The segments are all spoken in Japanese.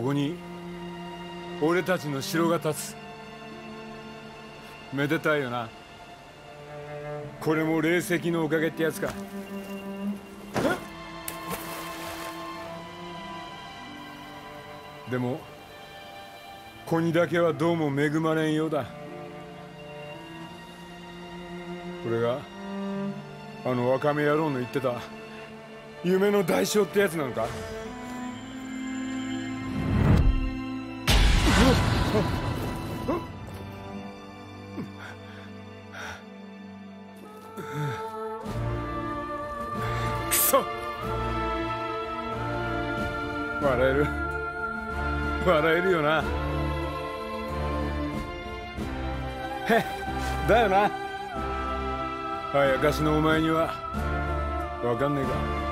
ここに俺たちの城が立つ。めでたいよな。これも霊石のおかげってやつか。でも子にだけはどうも恵まれんようだ。これがあの若め野郎の言ってた夢の代償ってやつなのか？だよな。あやかしのお前には分かんねえか。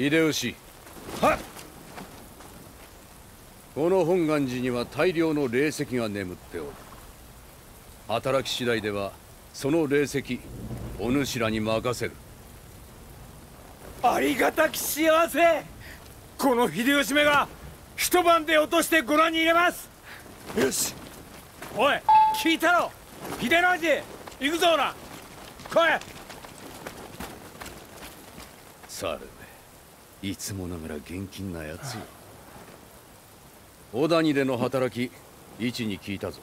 秀吉。はこの本願寺には大量の霊石が眠っておる。働き次第ではその霊石お主らに任せる。ありがたき幸せ。この秀吉めが一晩で落としてご覧に入れます。よし。おい聞いたろ。秀之寺行くぞほら。来い。猿めいつもながら厳禁なやつよ小谷での働き一に聞いたぞ。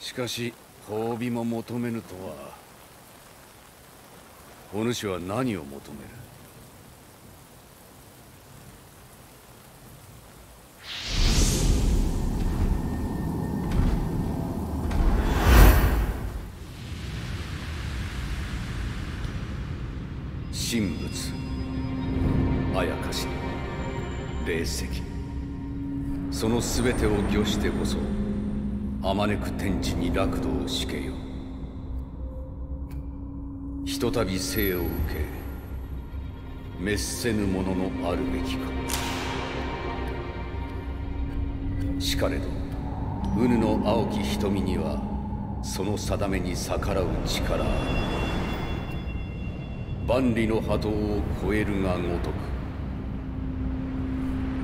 しかし褒美も求めぬとは。お主は何を求める？神仏あやかし霊石その全てを御してこそあまねく天地に楽土を敷けよひとたび生を受け滅せぬもののあるべきか。しかれどうぬの青き瞳にはその定めに逆らう力ある。万里の波動を超えるがごとく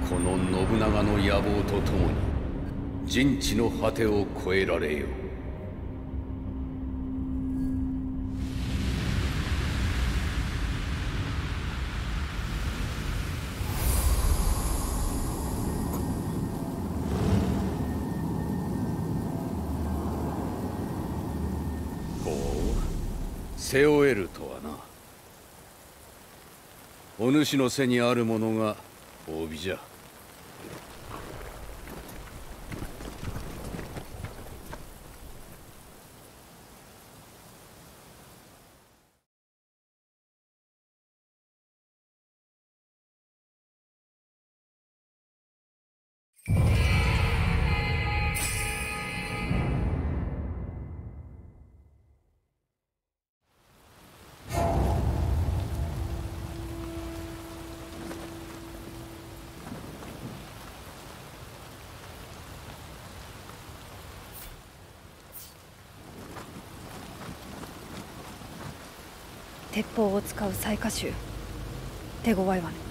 この信長の野望とともに陣地の果てを超えられよう負えるとはなお主の背にあるものが褒美じゃ。砲を使う雑賀衆手強いわね。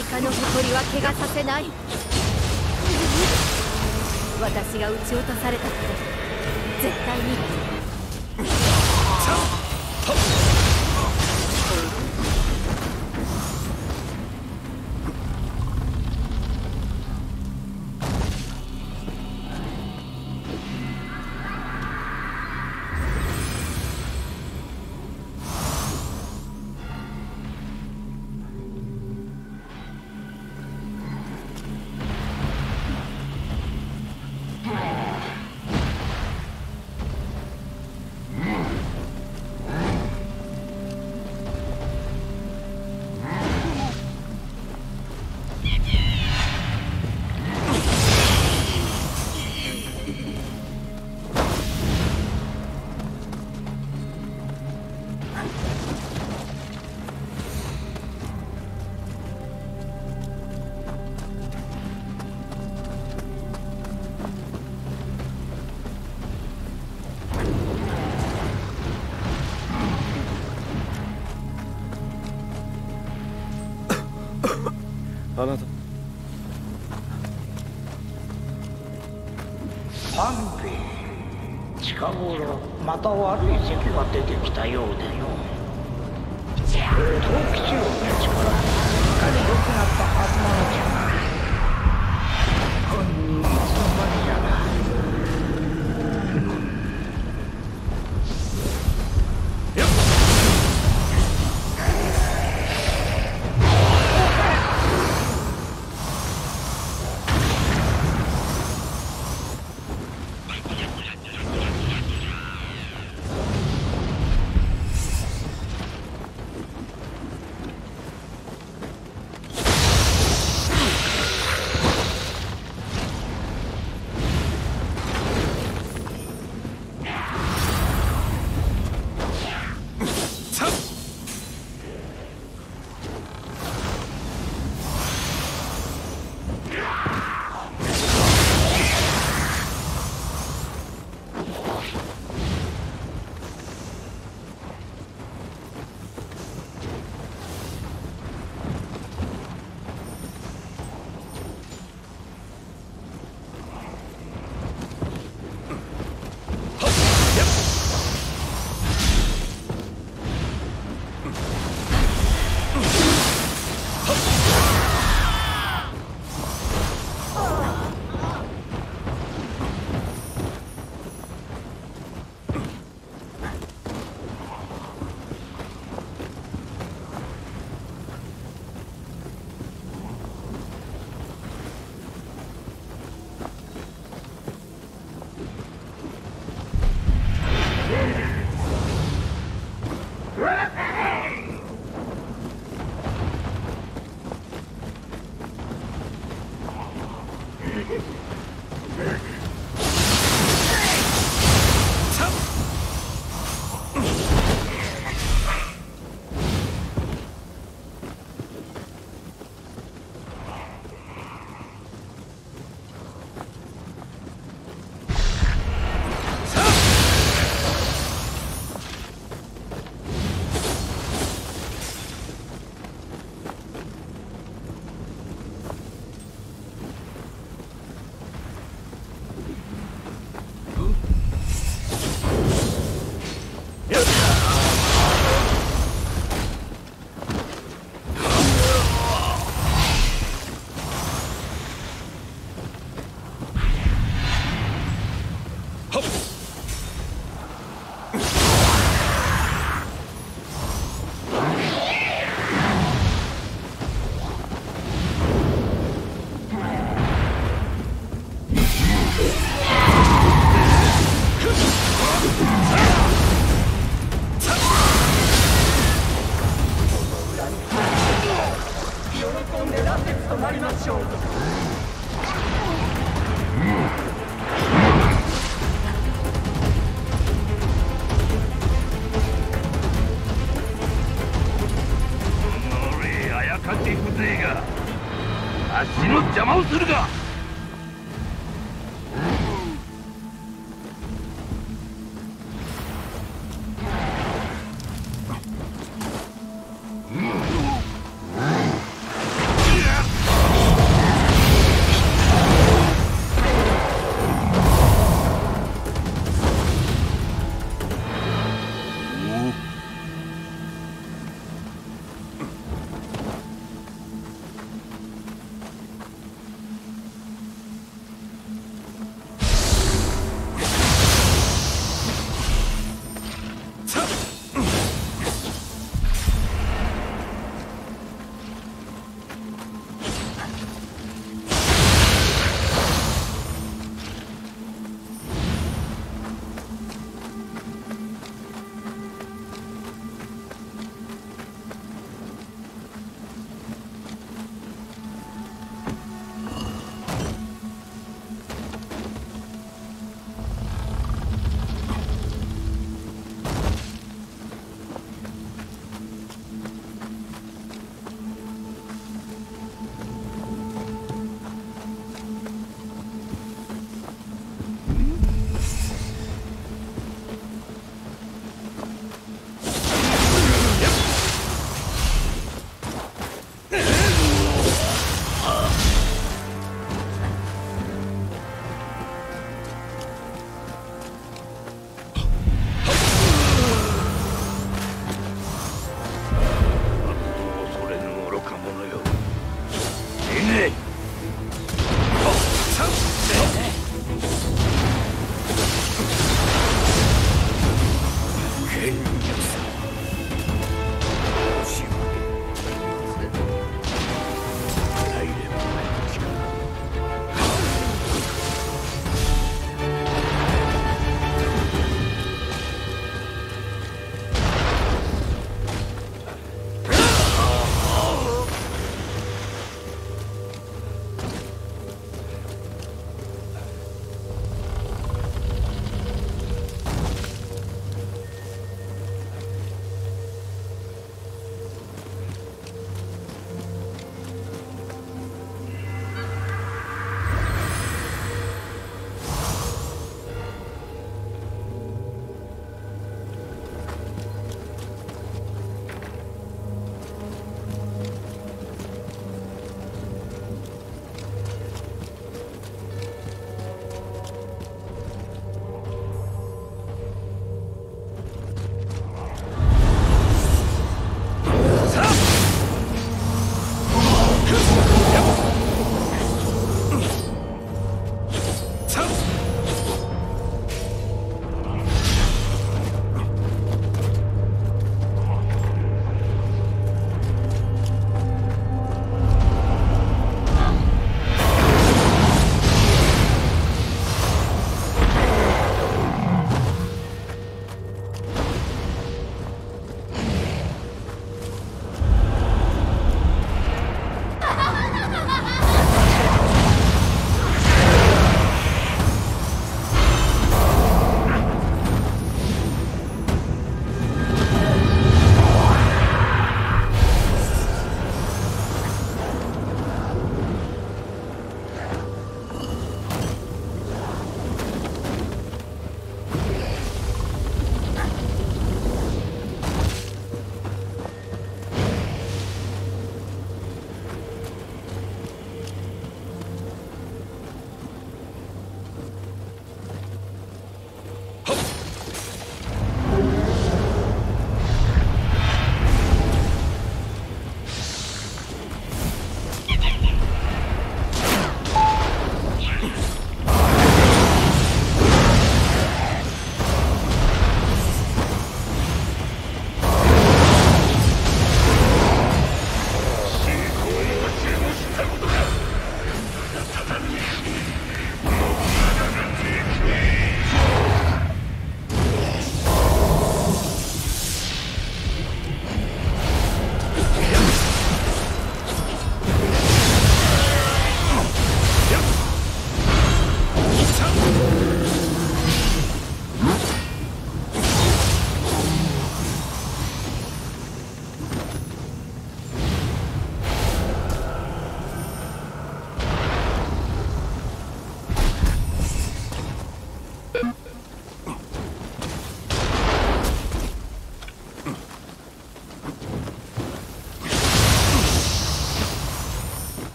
イカの誇りは怪我させない。私が撃ち落とされたきたよう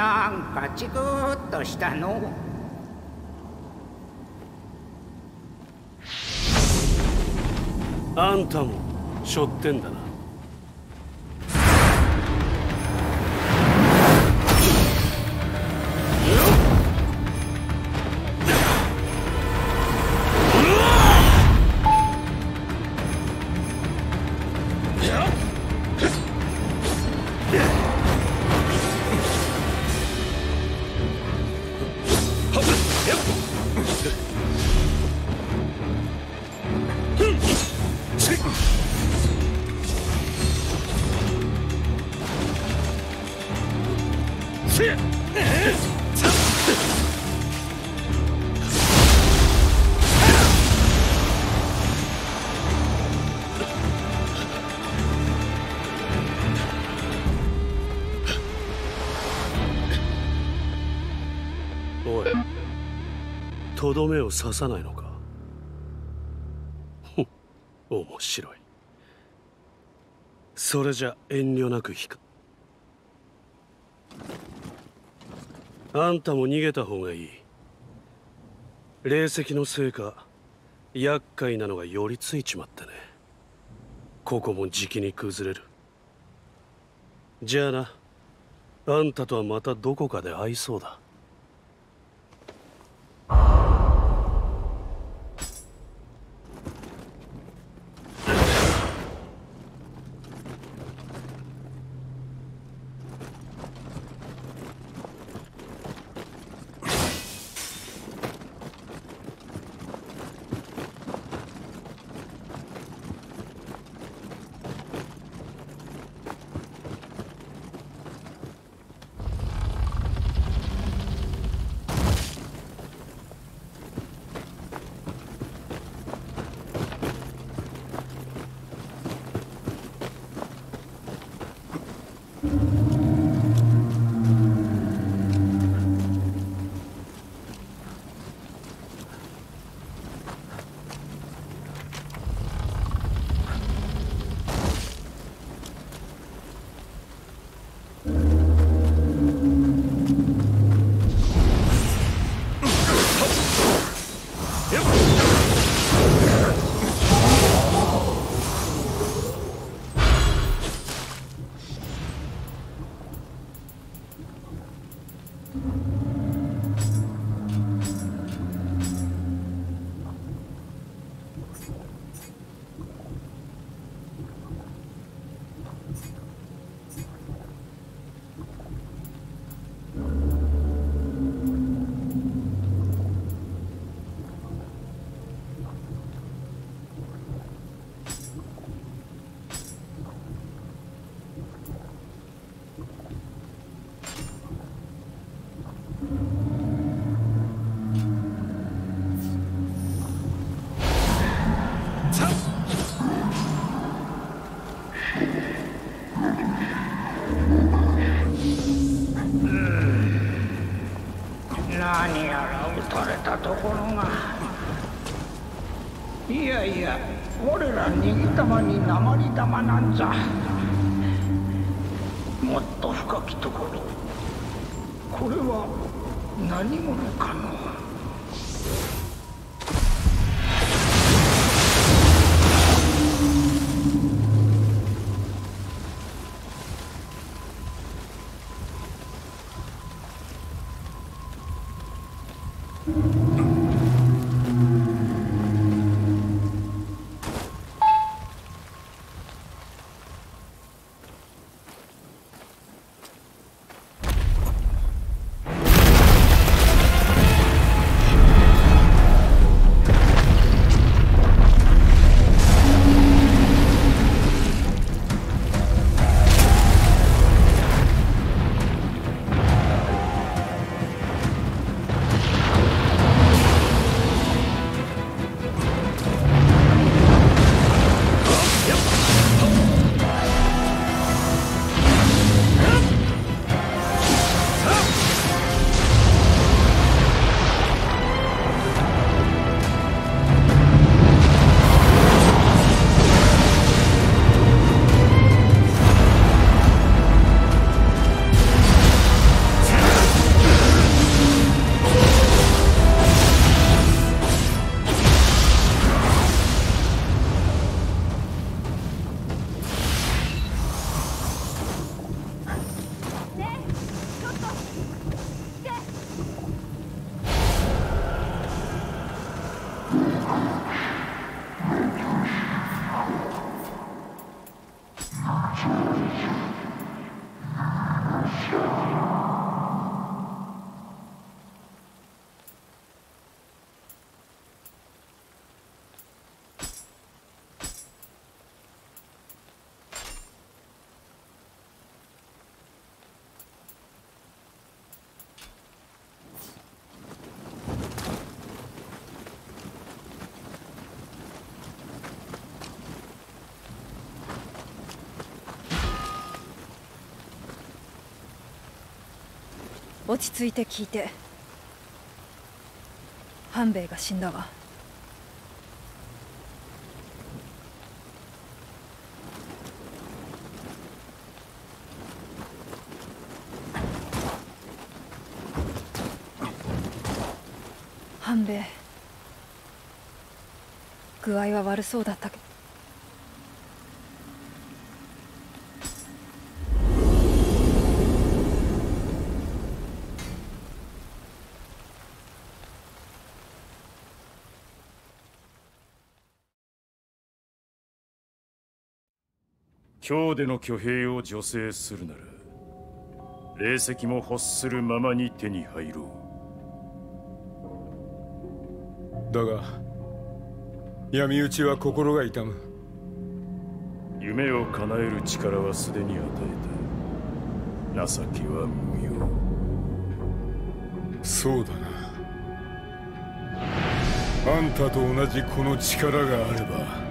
なんかチクッとしたの。あんたもしょってんだな。とどめを刺さないのか？ふ ん面白い。それじゃ遠慮なく引く。あんたも逃げた方がいい。霊石のせいか厄介なのが寄りついちまってね。ここもじきに崩れる。じゃあなあんたとはまたどこかで会いそうだ。鉛玉落ち着いて聞いて。半兵衛が死んだわ。半兵衛具合は悪そうだったけど。今日での挙兵を助成するなら霊石も欲するままに手に入ろう。だが闇討ちは心が痛む。夢を叶える力はすでに与えた。情けは無用。そうだな。あんたと同じこの力があれば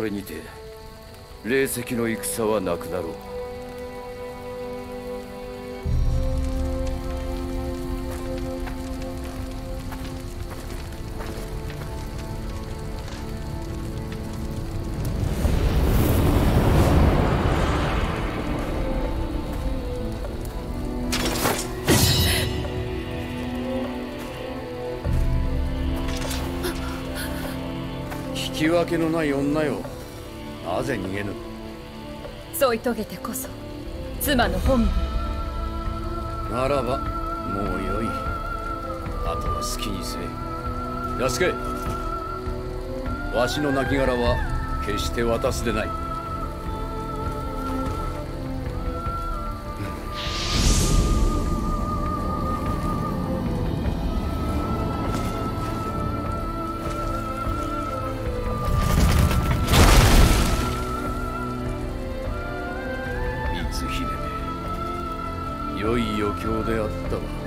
これにて霊石の戦はなくなろう。引き分けのない女よ。なぜ逃げぬ？添い遂げてこそ妻の本分ならばもうよい。あとは好きにせえ。安助わしの亡骸は決して渡すでない強であったわ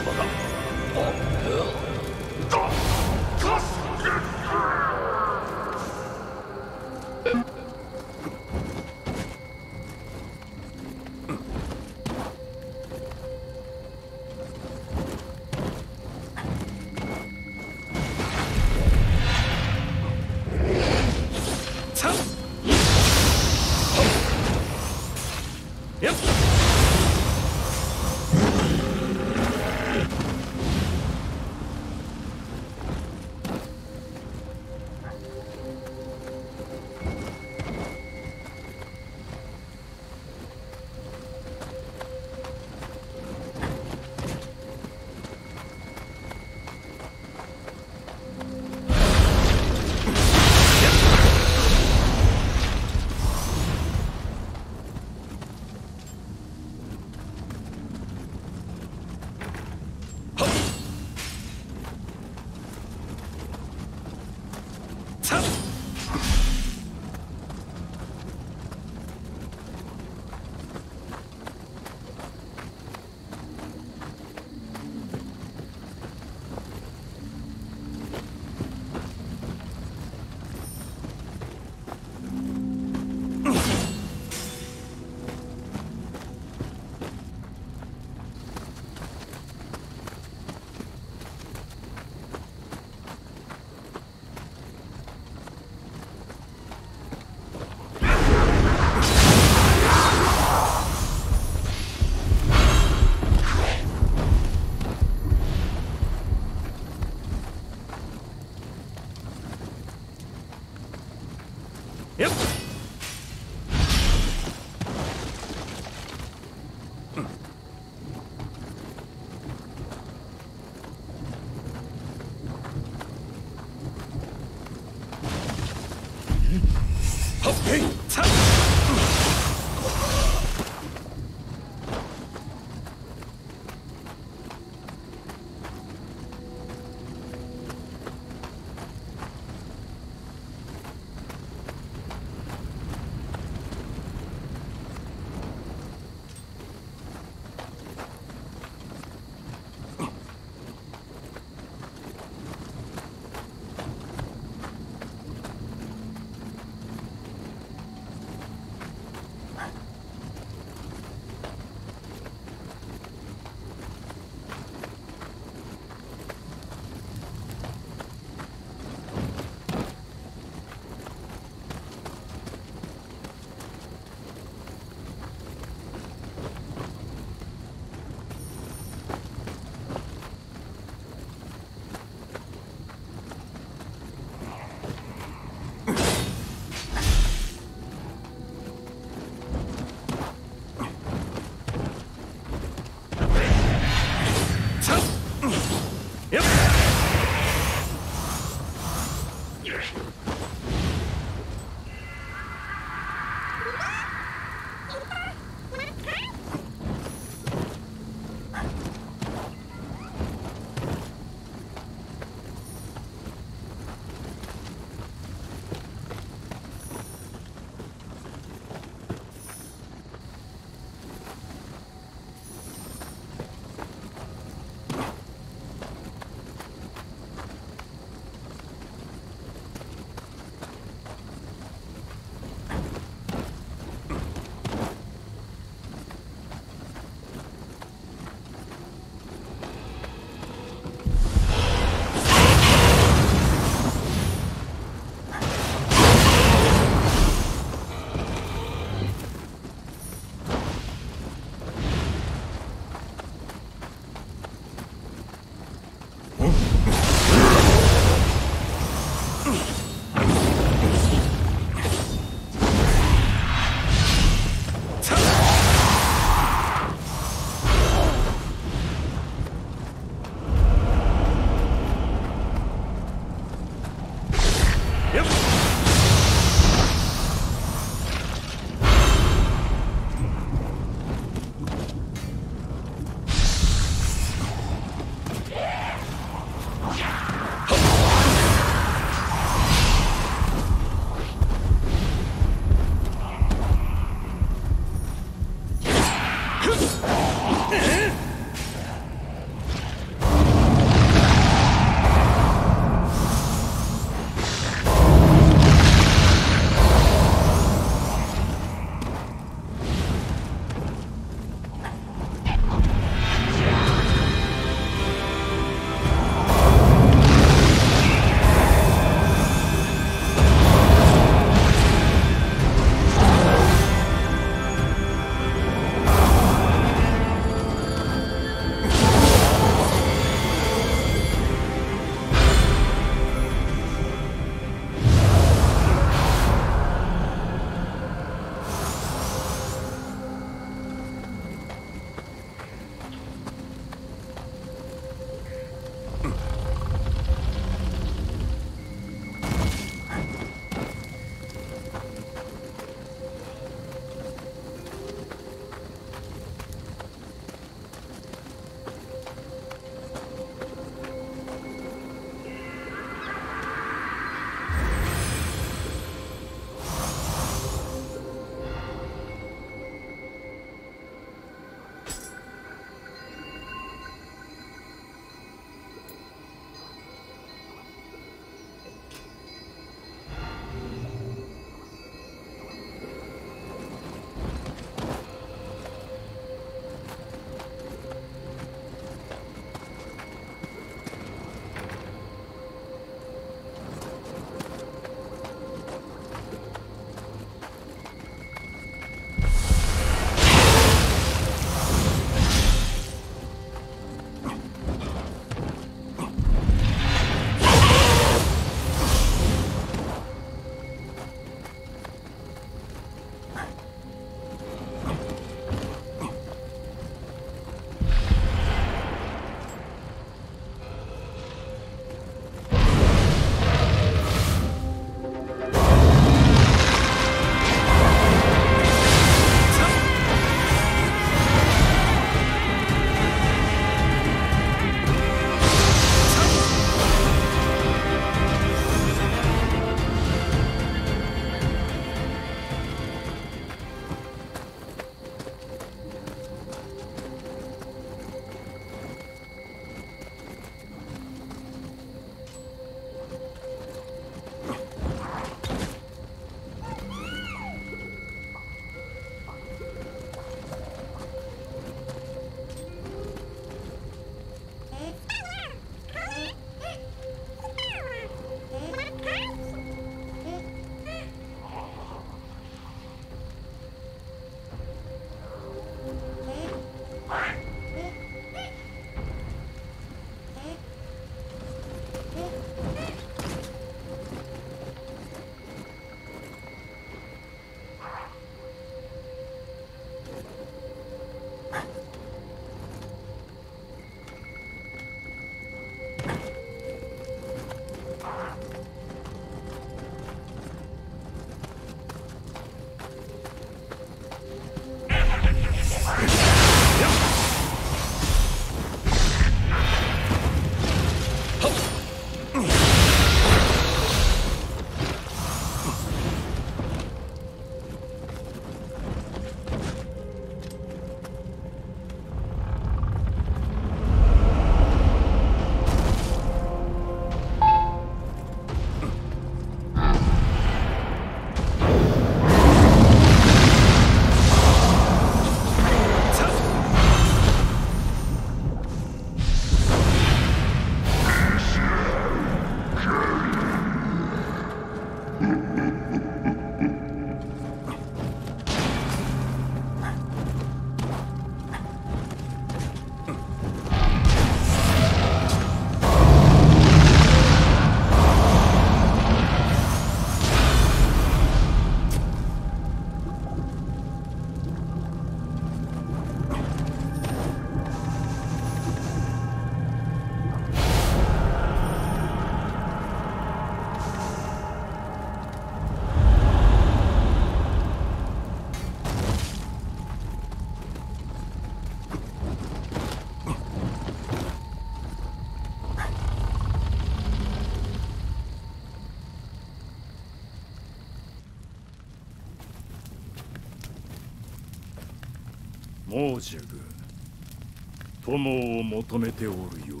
友を求めておるよう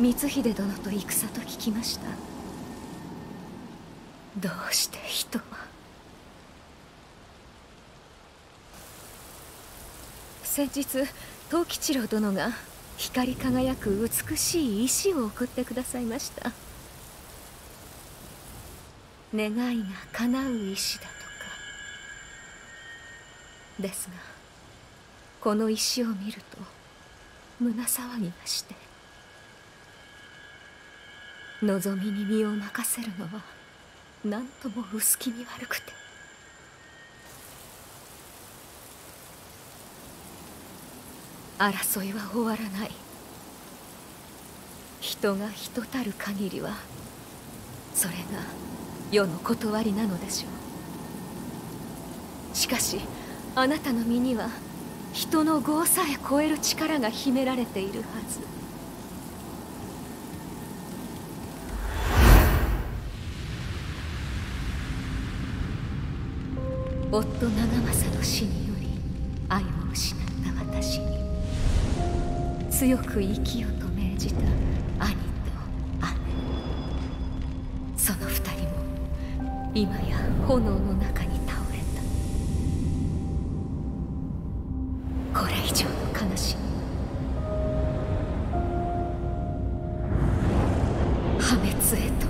光秀殿と戦と聞きました。どうして人は先日藤吉郎殿が光り輝く美しい石を送ってくださいました。願いが叶う石だとか。ですがこの石を見ると胸騒ぎがして。望みに身を任せるのは何とも薄気味悪くて。争いは終わらない。人が人たる限りはそれが世の断りなのでしょう。しかしあなたの身には人の業さえ超える力が秘められているはず。夫長政の死により愛を失った私に強く生きようと命じた兄と姉その二人も今や炎の中に倒れた。これ以上の悲しみ。破滅へと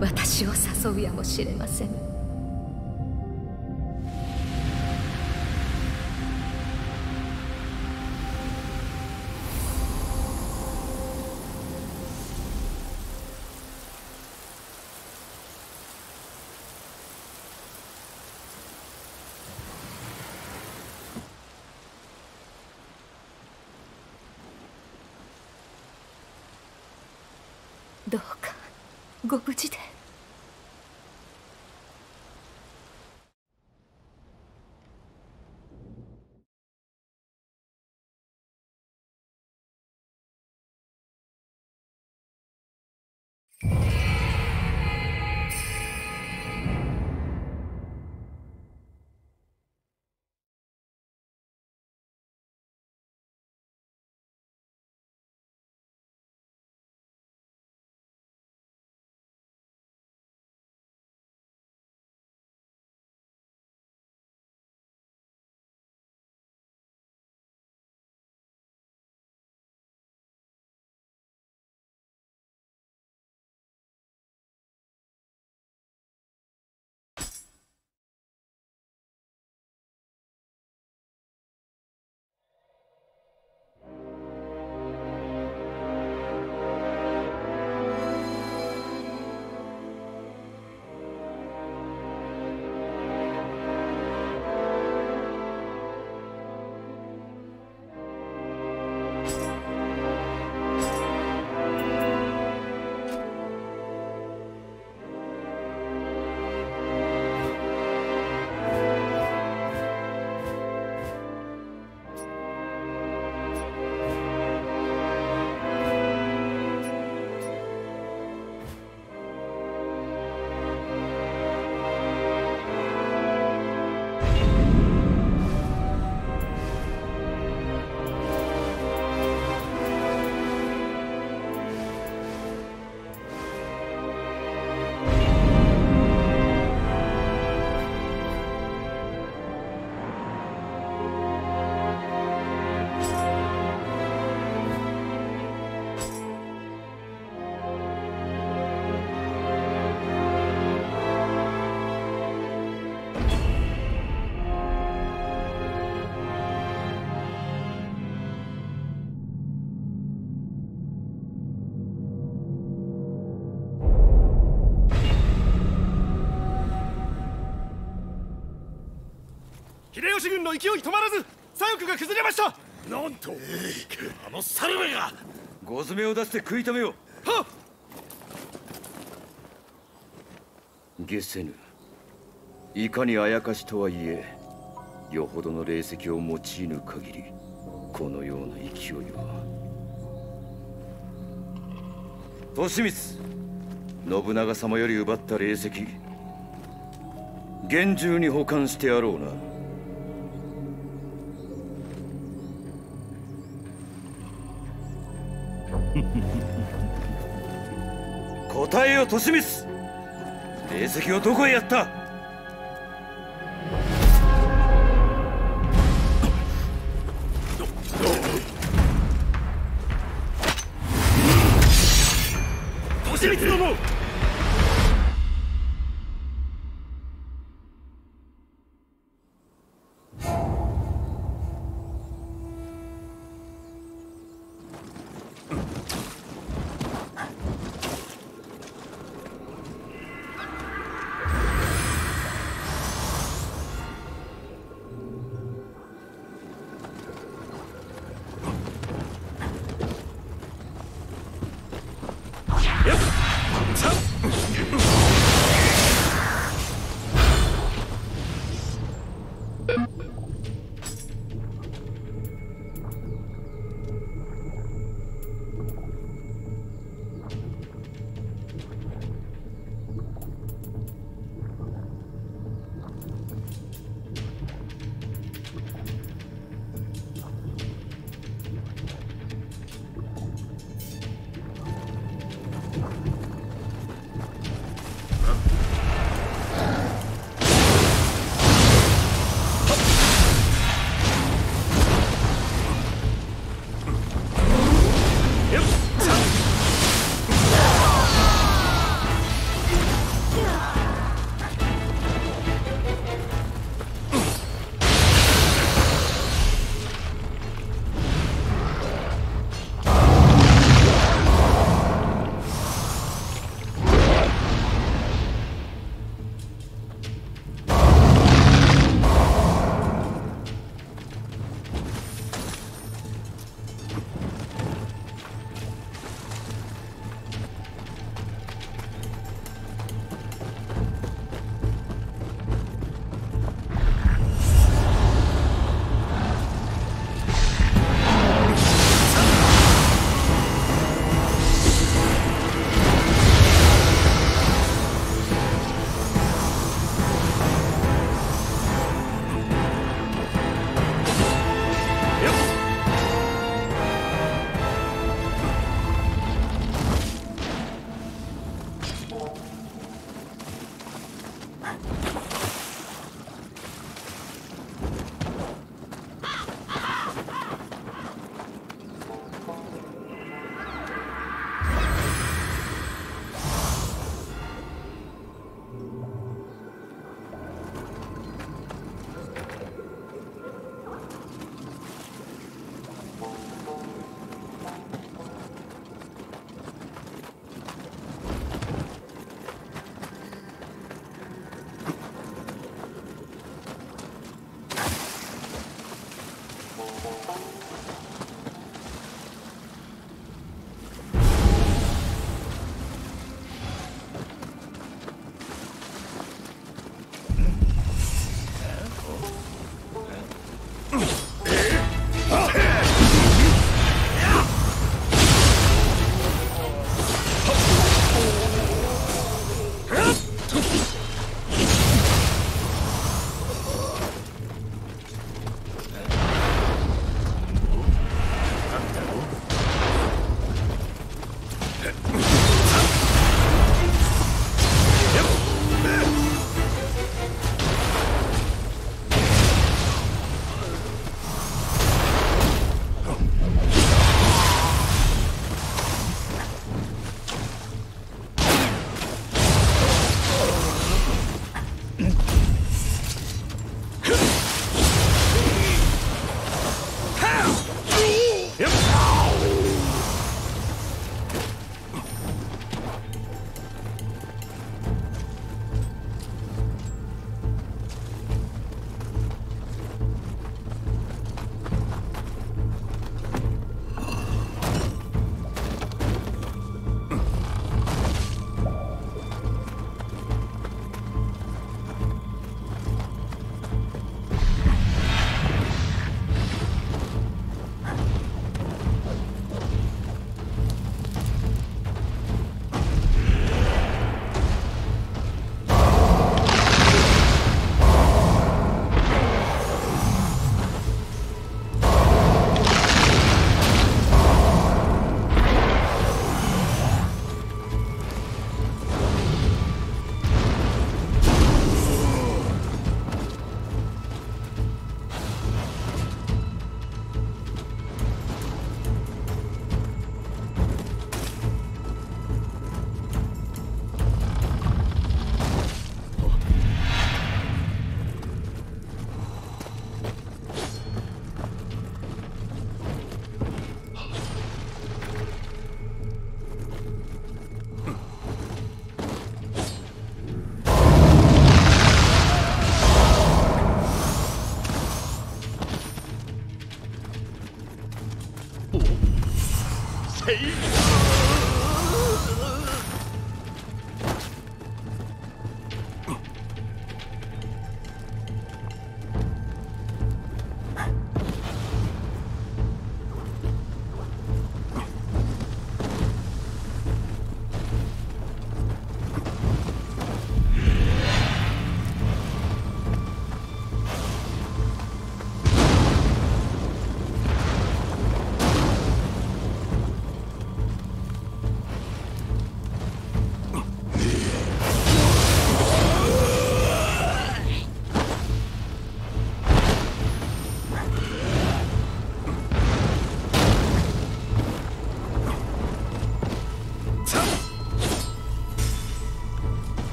私を誘うやもしれません。秀吉軍の勢い止まらず左翼が崩れました。なんと、あの猿めが。ゴズメを出して食い止めよう。はっ。ゲセヌいかにあやかしとはいえよほどの霊石を用いぬ限りこのような勢いは。利光信長様より奪った霊石厳重に保管してやろうな答えよ利光霊石をどこへやった？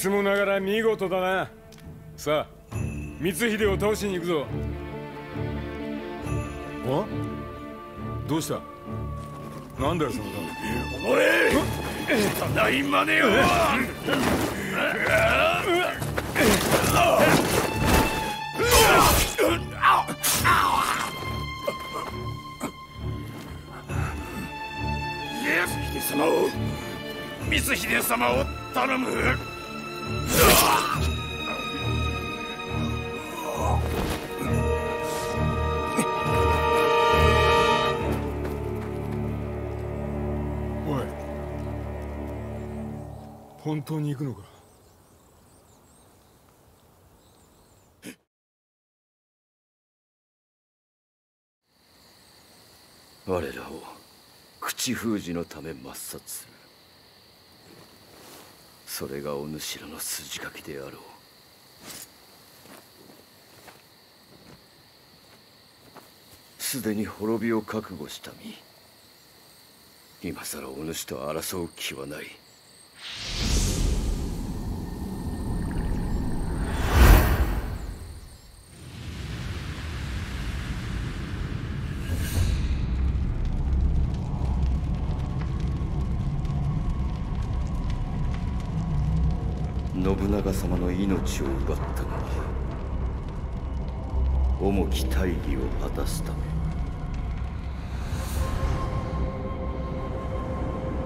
つもながら見事だな。さあ光秀を倒しに行くぞ。あどうした？なんだよそのおれ汚い真似を光秀様を光秀様を頼む本当に行くのか？我らを口封じのため抹殺する。それがお主らの筋書きであろう。すでに滅びを覚悟した身。今さらお主と争う気はない。命を奪ったのは重き大義を果たすため。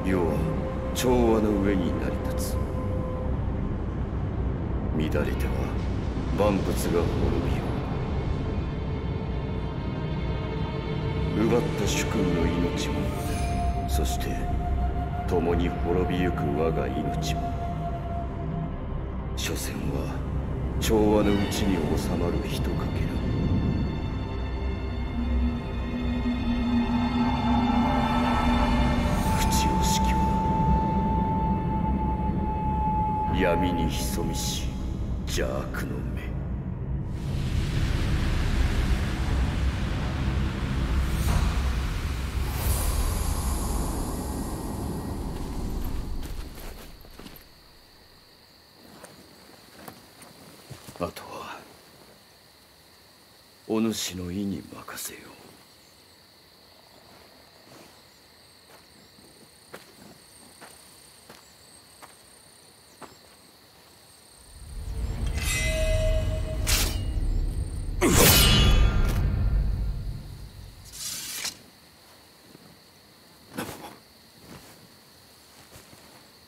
世は調和の上に成り立つ。乱れては万物が滅びよう。奪った主君の命もそして共に滅びゆく我が命も所詮は調和のうちに収まるひとかけら口を式は闇に潜みし邪悪の目あとは主の意に任せよう。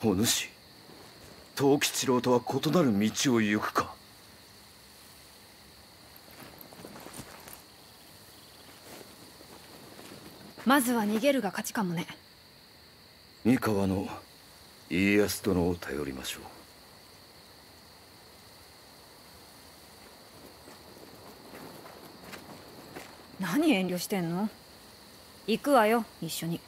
お主藤吉郎とは異なる道を行くか。まずは逃げるが勝ちかもね。三河の家康殿を頼りましょう。何遠慮してんの？行くわよ一緒に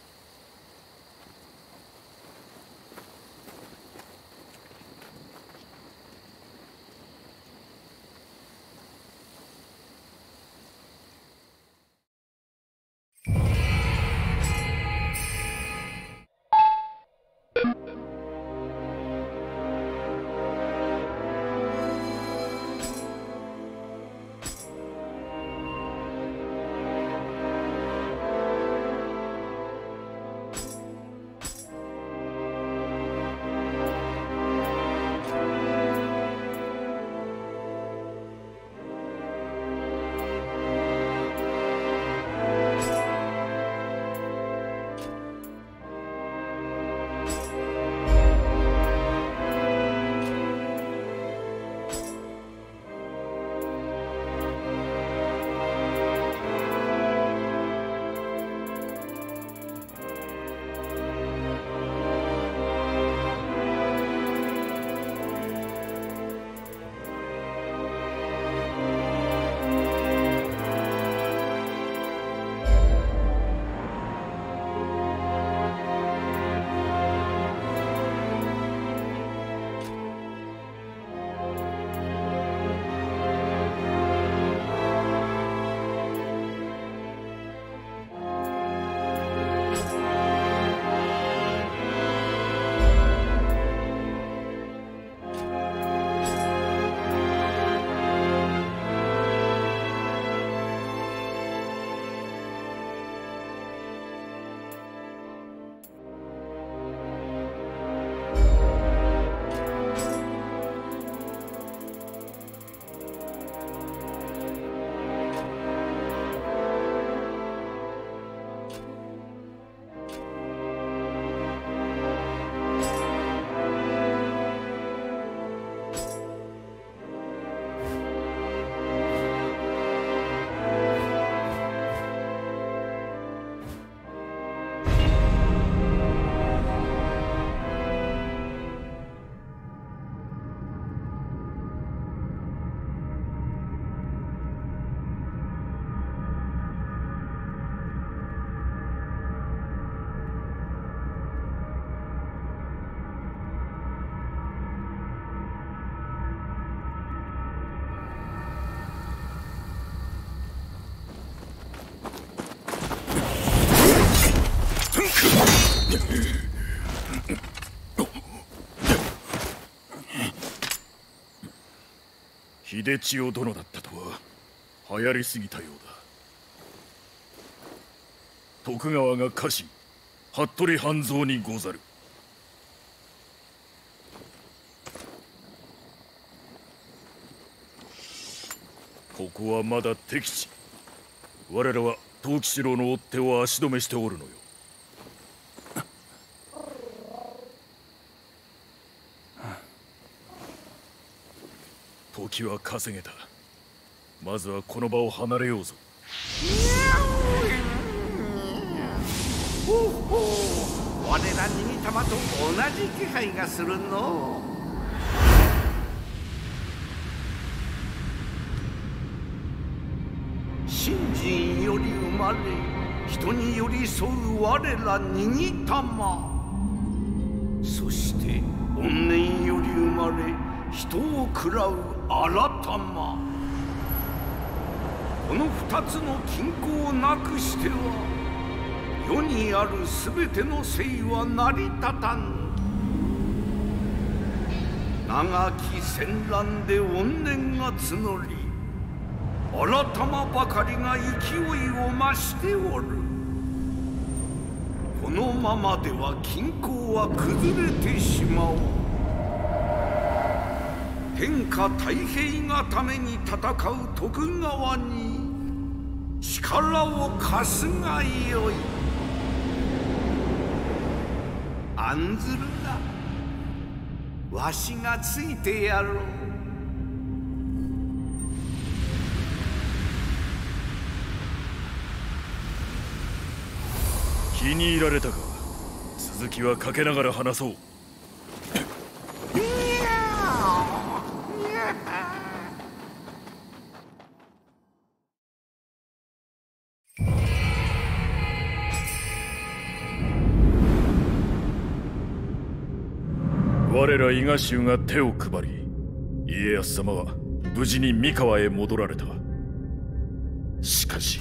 秀千代殿だったとは流行りすぎたようだ。徳川が家臣服部半蔵にござる。ここはまだ敵地。我らは藤吉郎の追っ手を足止めしておるのよ。時は稼げた。まずはこの場を離れようぞ。ほうほう我ら逃げ玉と同じ気配がするの。信心より生まれ人に寄り添う我ら逃げ玉そ人を喰らう新玉この二つの均衡をなくしては世にある全ての生は成り立たん。長き戦乱で怨念が募り新たまばかりが勢いを増しておる。このままでは均衡は崩れてしまう。天下太平がために戦う徳川に力を貸すがよい。案ずるな。わしがついてやろう。気に入られたか。続きはかけながら話そう。ら伊賀衆が手を配り家康様は無事に三河へ戻られた。しかし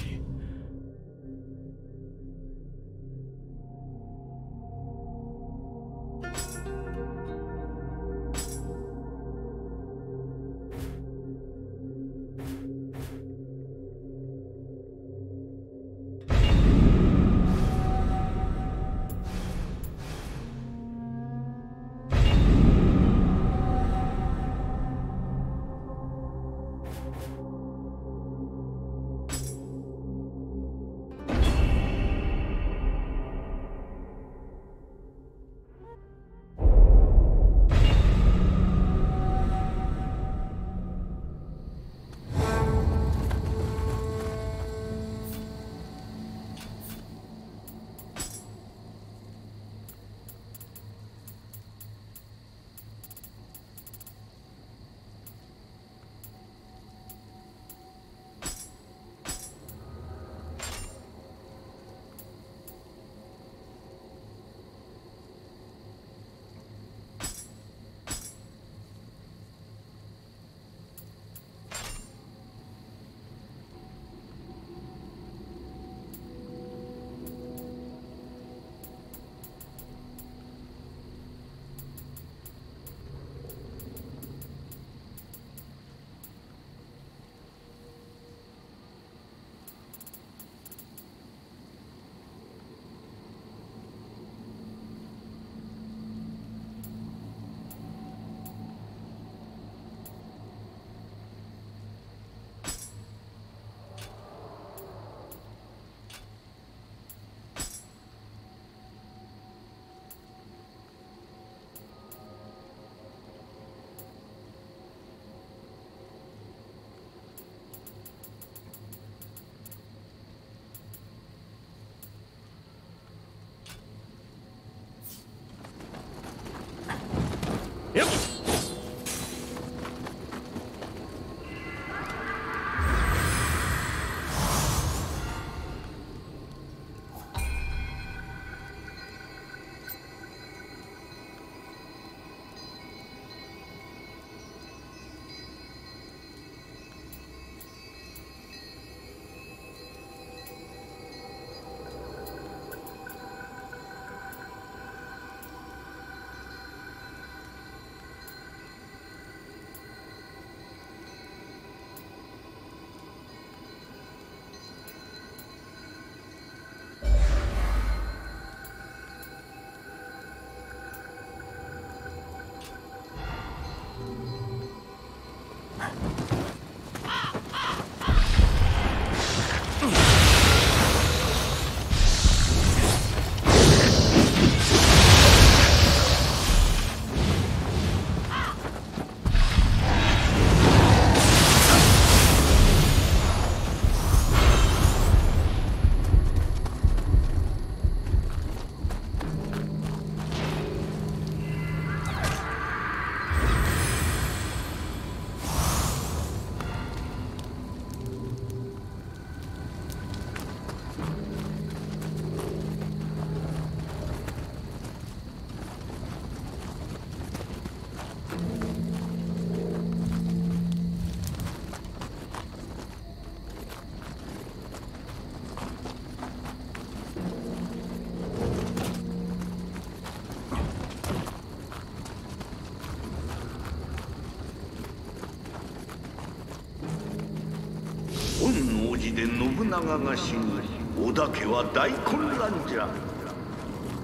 で信長が死に織田家は大混乱じゃ。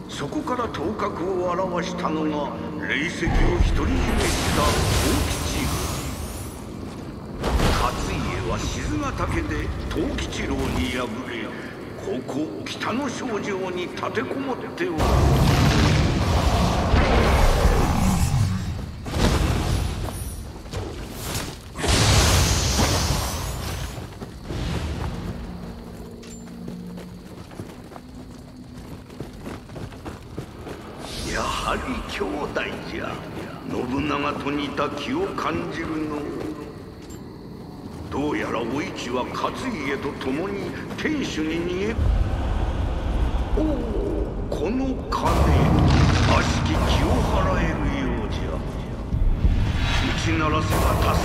そこから頭角を現したのが霊石を独り占めした大吉。勝家は静ヶ岳で藤吉郎に敗れここ北の少城に立てこもっておる。気を感じるの。どうやらお市は勝家と共に天守に逃げおおこの金悪しき気を払えるようじゃ。打ち鳴らせば助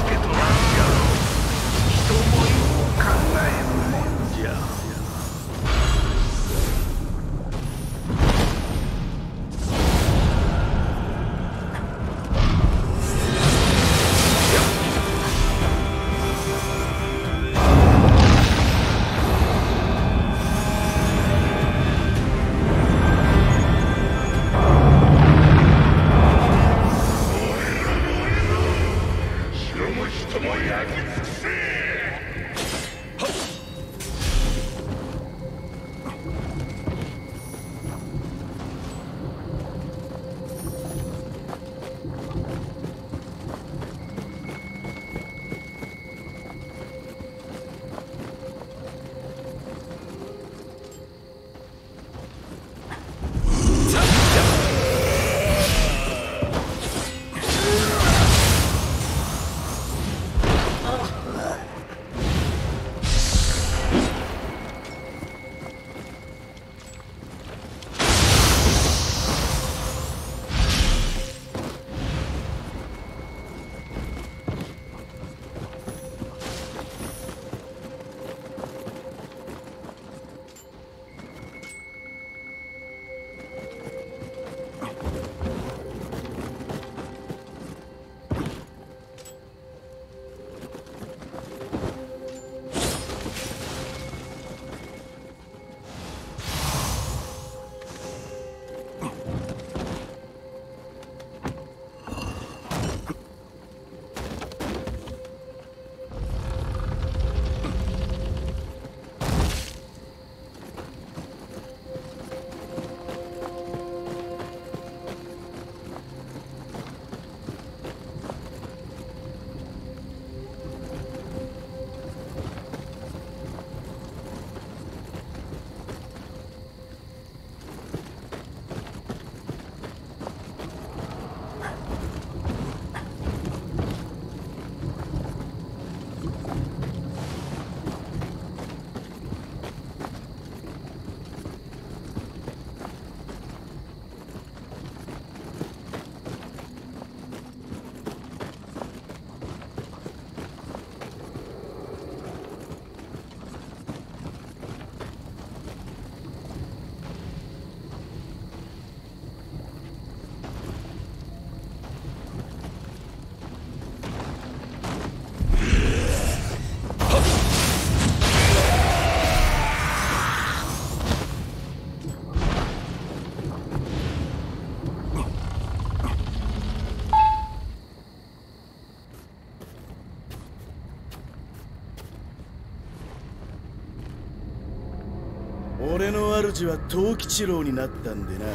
俺の主は藤吉郎になったんでな。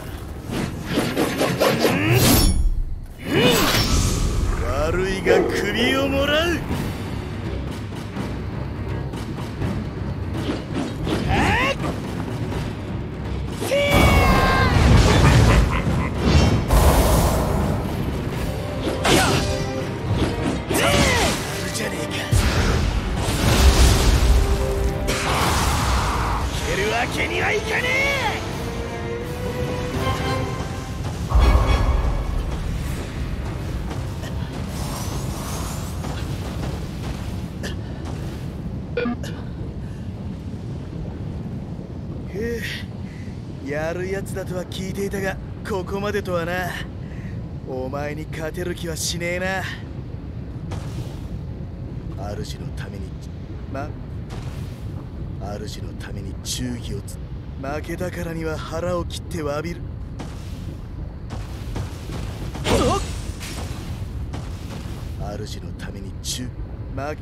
悪いが首をもらう。やつだとは聞いていたがここまでとはな。お前に勝てる気はしねえな。主のためにま主のために忠義をつ負けたからには腹を切って詫びる。主のために忠負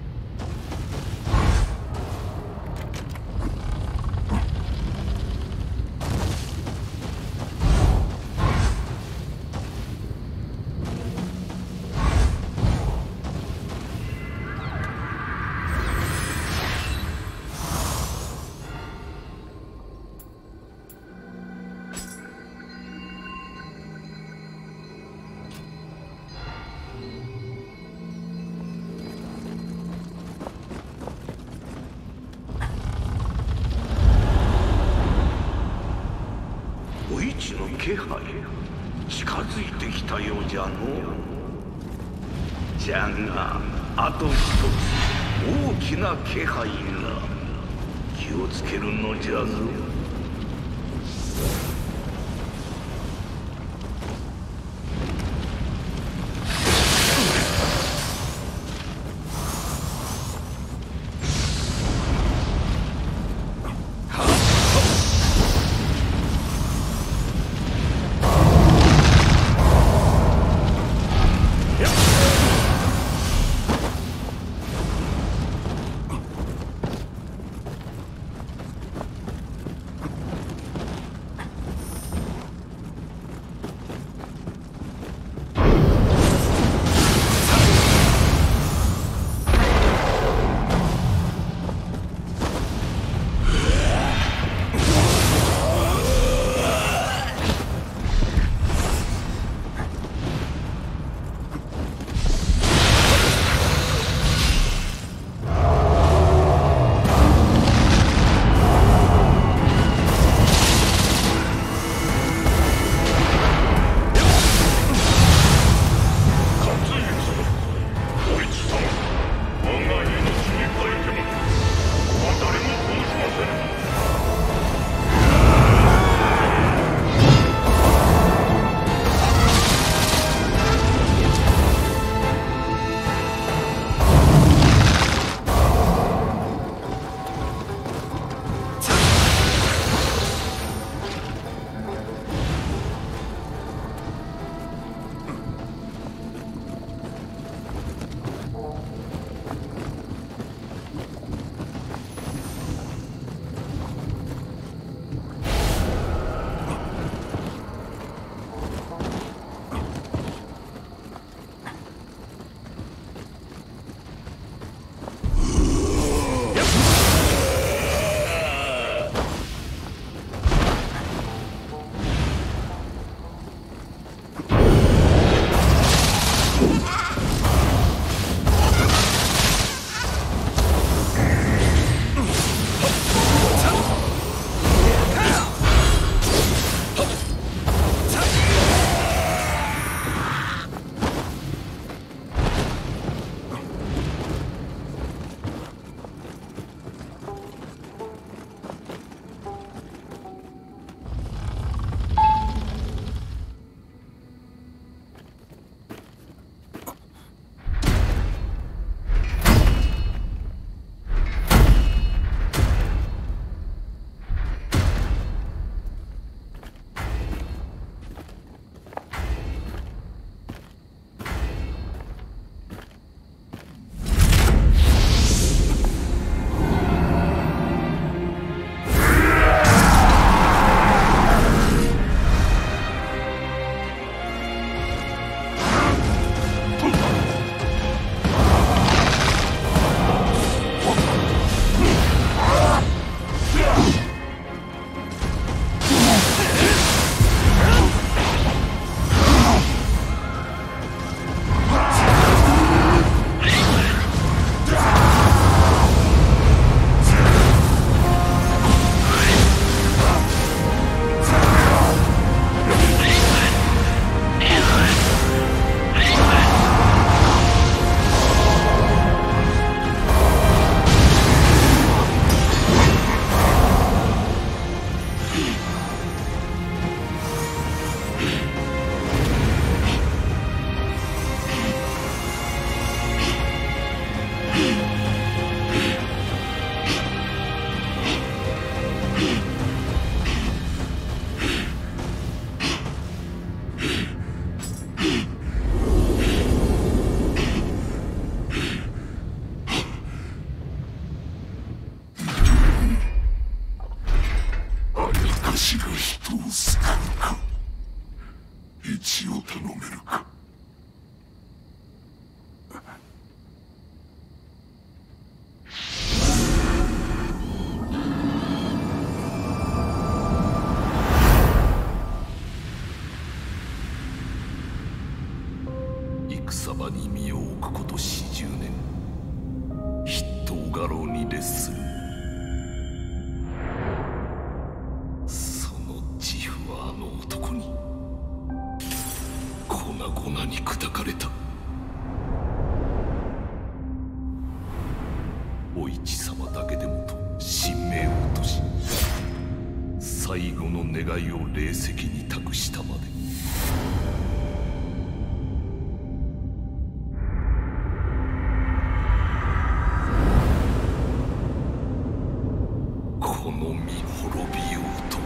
のみ滅びようと。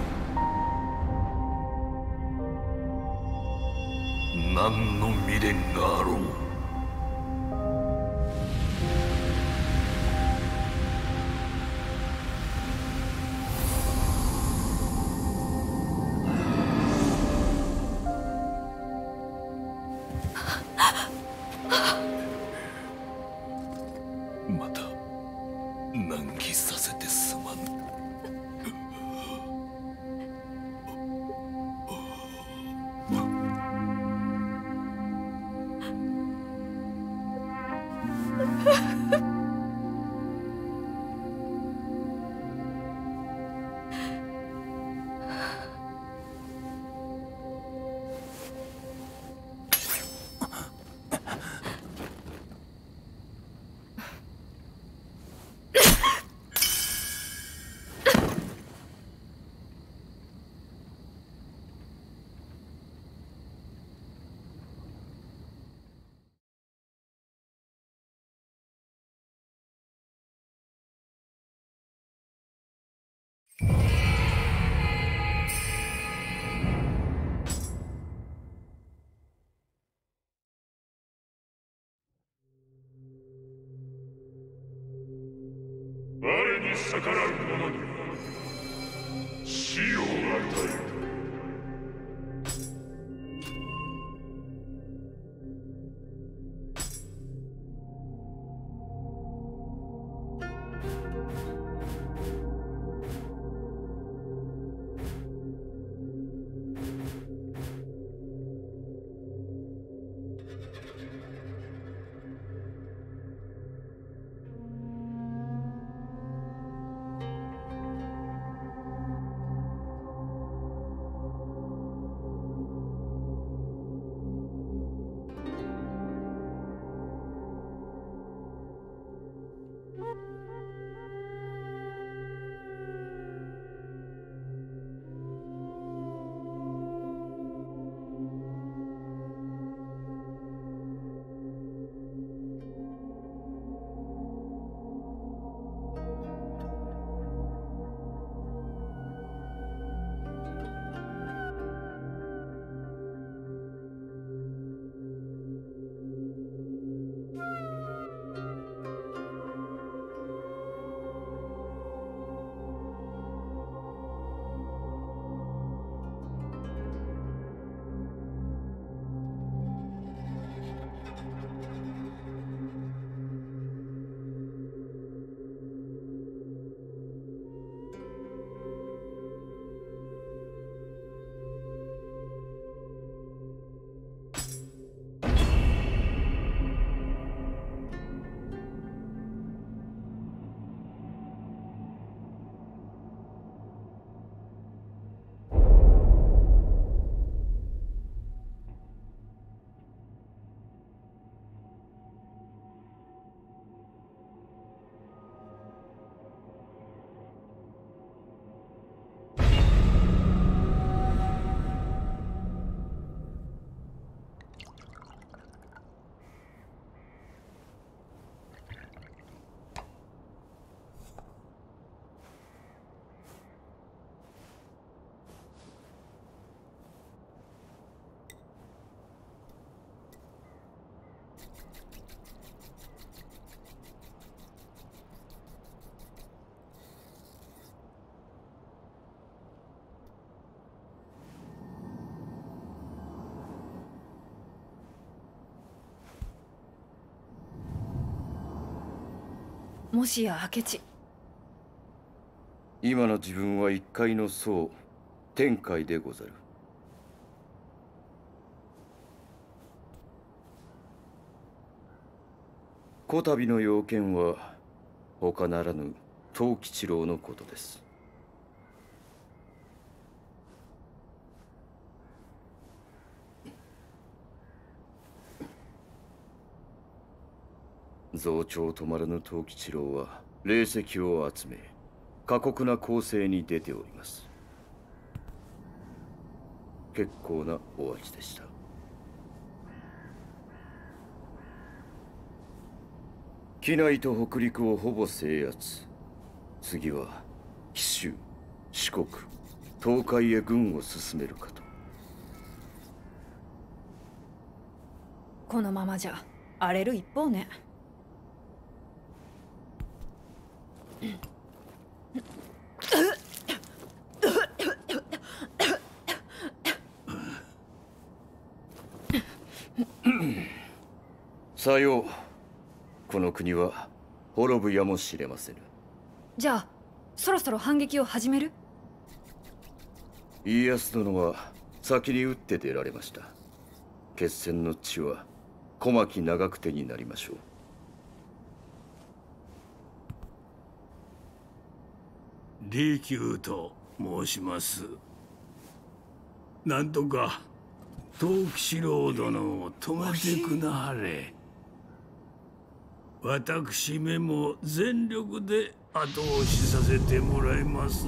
何の未練があろう。に逆らう者に。もしや明智。今の自分は一階の僧天界でござる。こたびの要件は他ならぬ藤吉郎のことです。増長止まらぬ藤吉郎は霊石を集め過酷な攻勢に出ております。結構なお味でした。機内と北陸をほぼ制圧。次は紀州四国東海へ軍を進めるかと。このままじゃ荒れる一方ね。さようこの国は滅ぶやもしれませぬ。じゃあそろそろ反撃を始める？家康殿は先に打って出られました。決戦の地は小牧長久手になりましょう。利休と申します。なんとか藤吉郎殿を止めてくなはれ私めも全力で後押しさせてもらいます。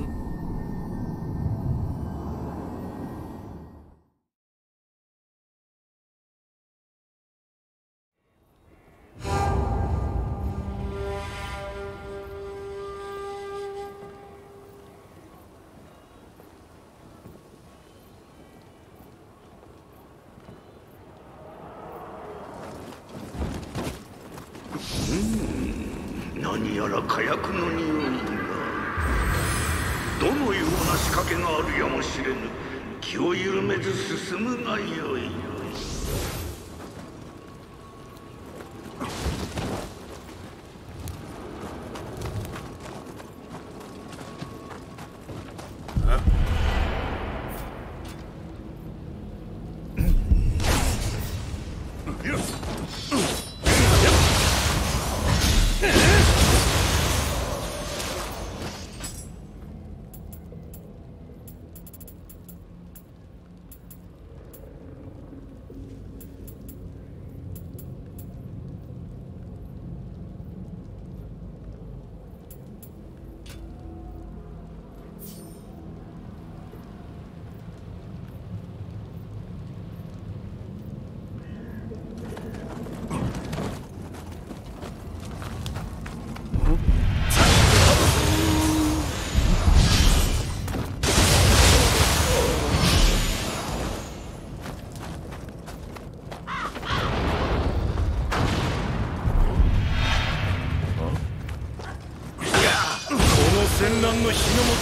の火の元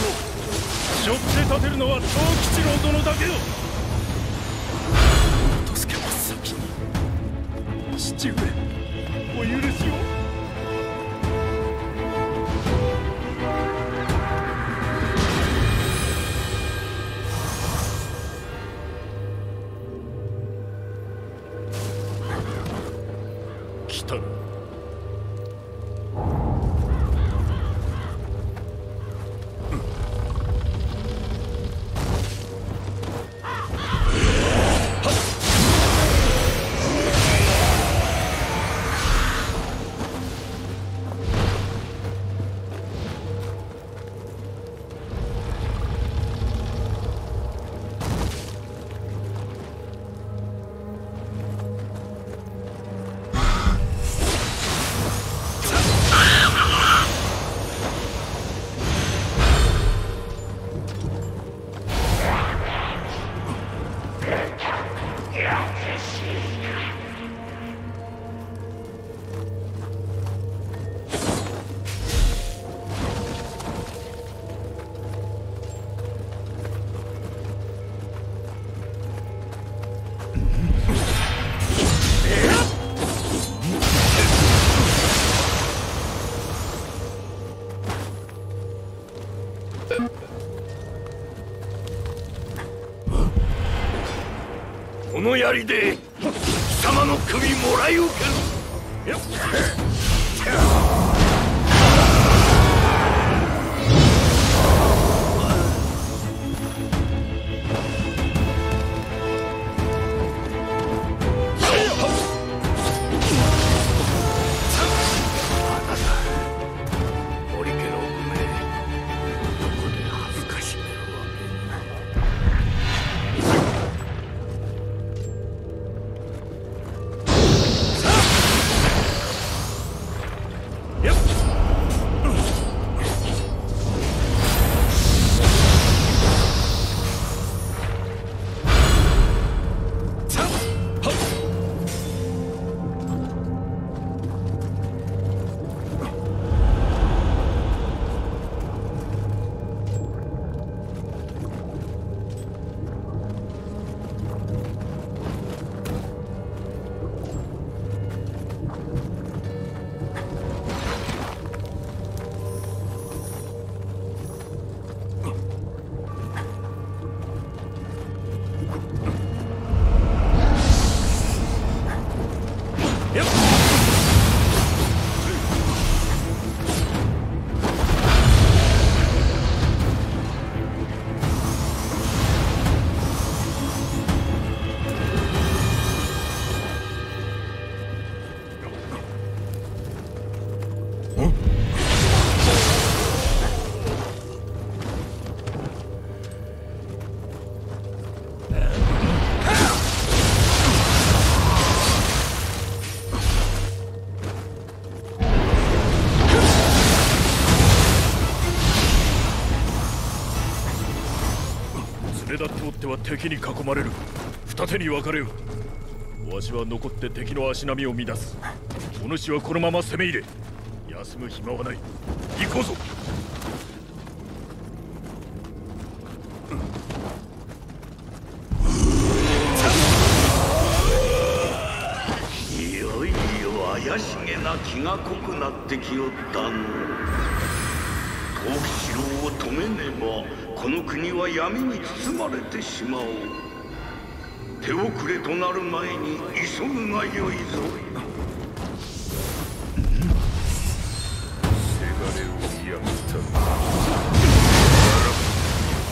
背負って立てるのは藤吉郎殿だけよ。助けます先に。父上お許しをりで貴様の首もらい受敵に囲まれる。二手に分かれよ。わしは残って敵の足並みを乱す。お主はこのまま攻め入れ。休む暇はない。行こうぞ。いよいよ怪しげな気が濃くなってきよったのこの国は闇に包まれてしまおう。手遅れとなる前に急ぐがよいぞ。せがれをやった。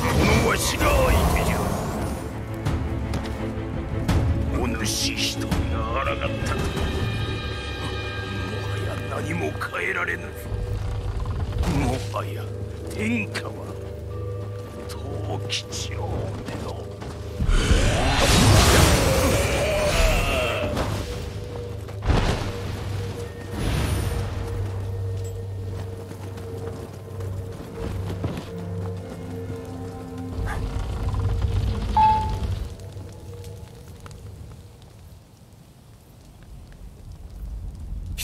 このわしが相手じゃお主一人が抗った。もはや何も変えられぬ。もはや天下は吉郎めの。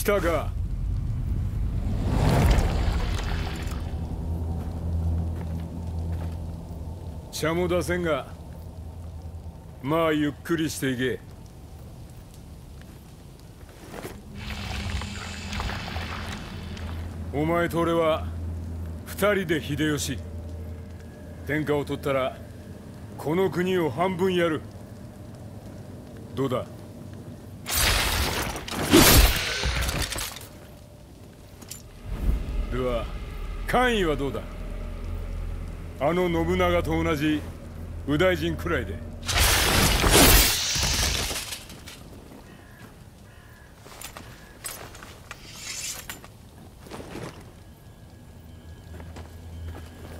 たか。茶も出せんが。まあゆっくりしていけ。お前と俺は二人で秀吉。天下を取ったらこの国を半分やる。どうだ？では官位はどうだ？あの信長と同じ右大臣くらいで。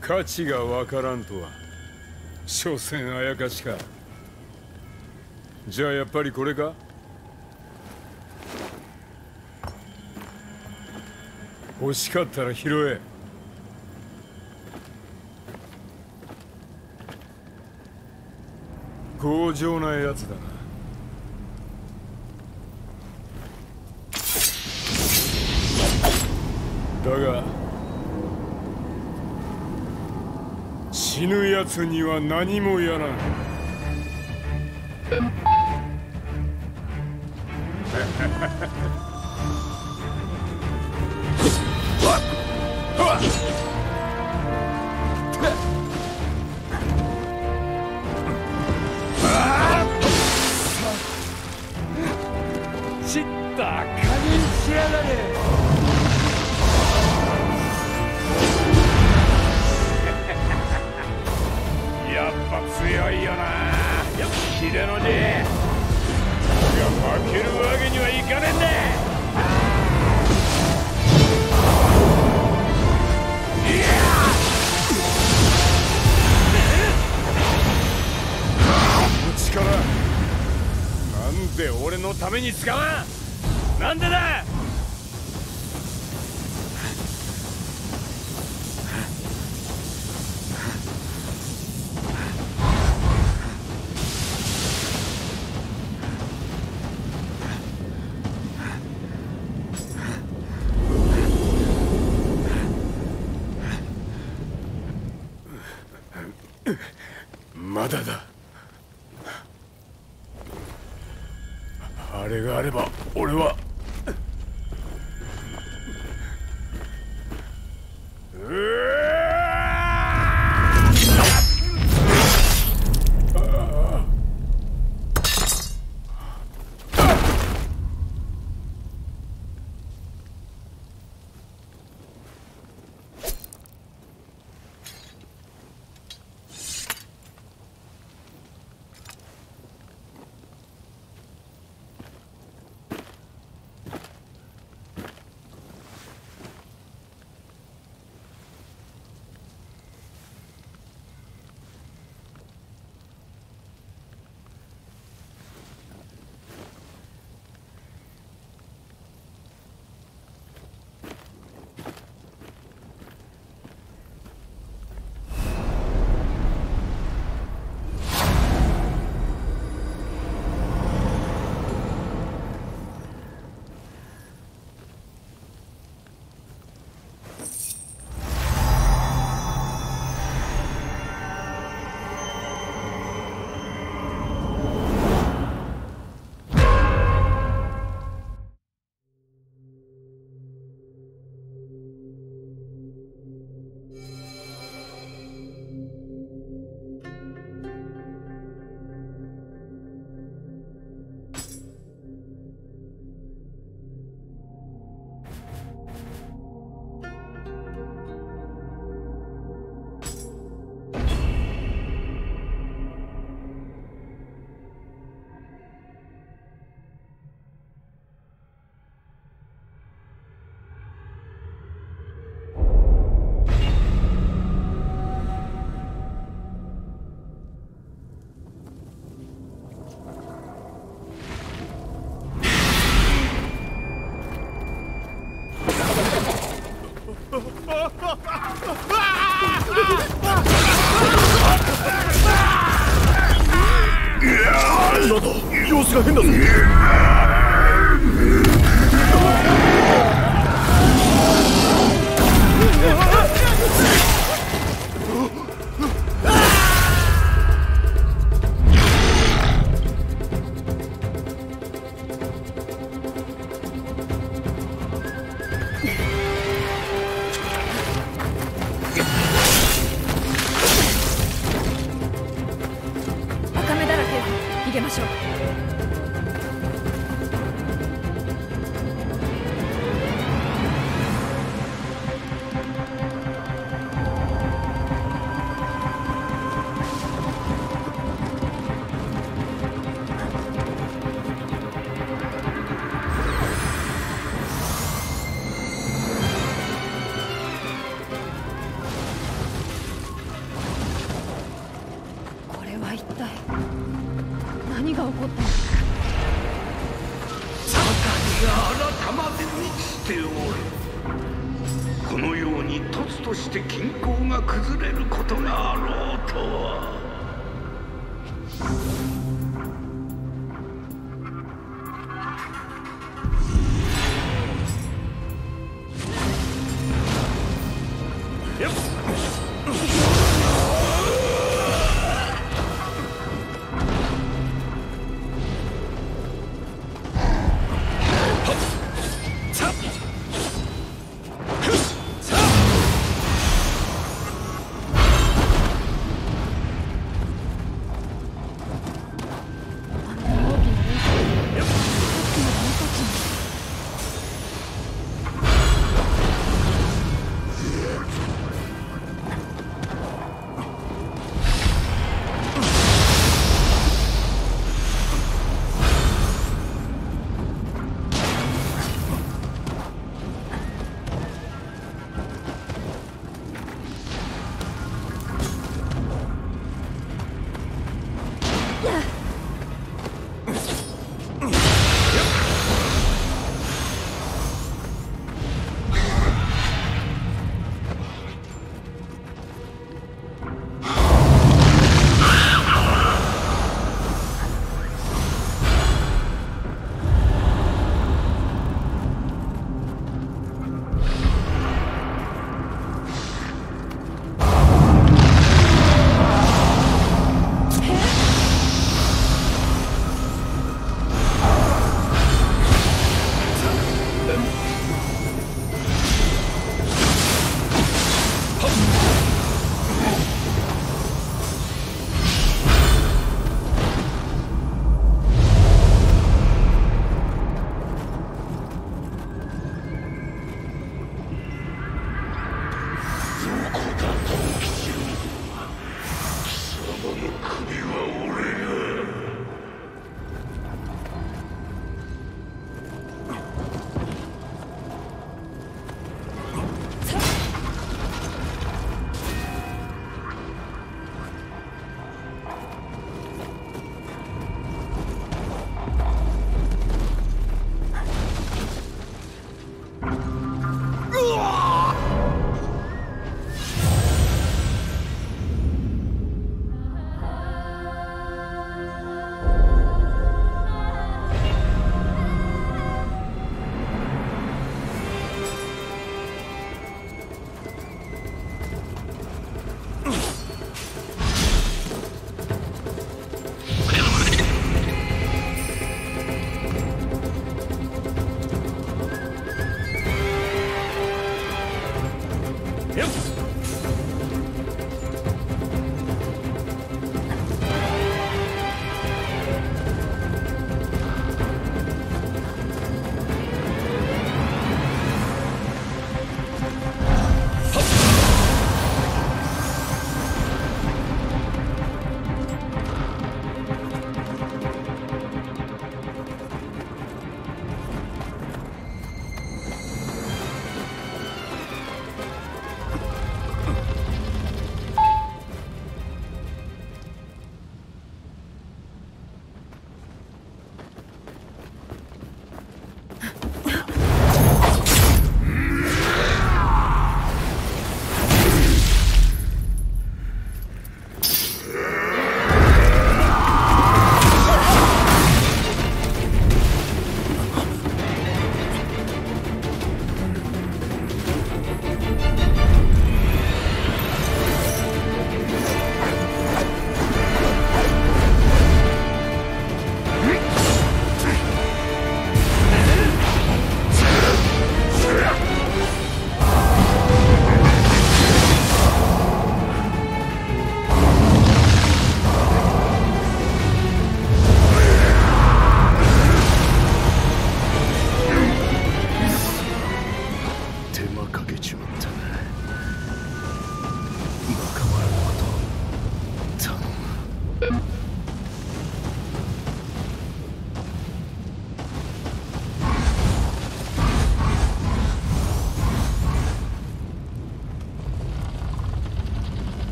価値がわからんとは所詮あやかしか。じゃあやっぱりこれか？欲しかったら拾え。強情なやつだな。だが死ぬ奴には何もやらん。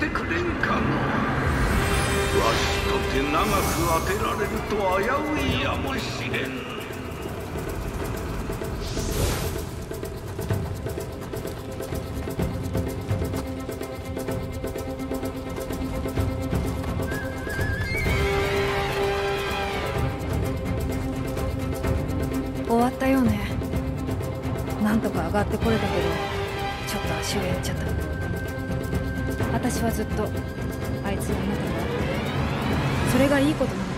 してくれんかのわしとて長く当てられると危ういやもしれん終わったよね。なんとか上がってこれたけどちょっと足をやっちゃった。私はずっとあいつの中にあってそれがいいことなの。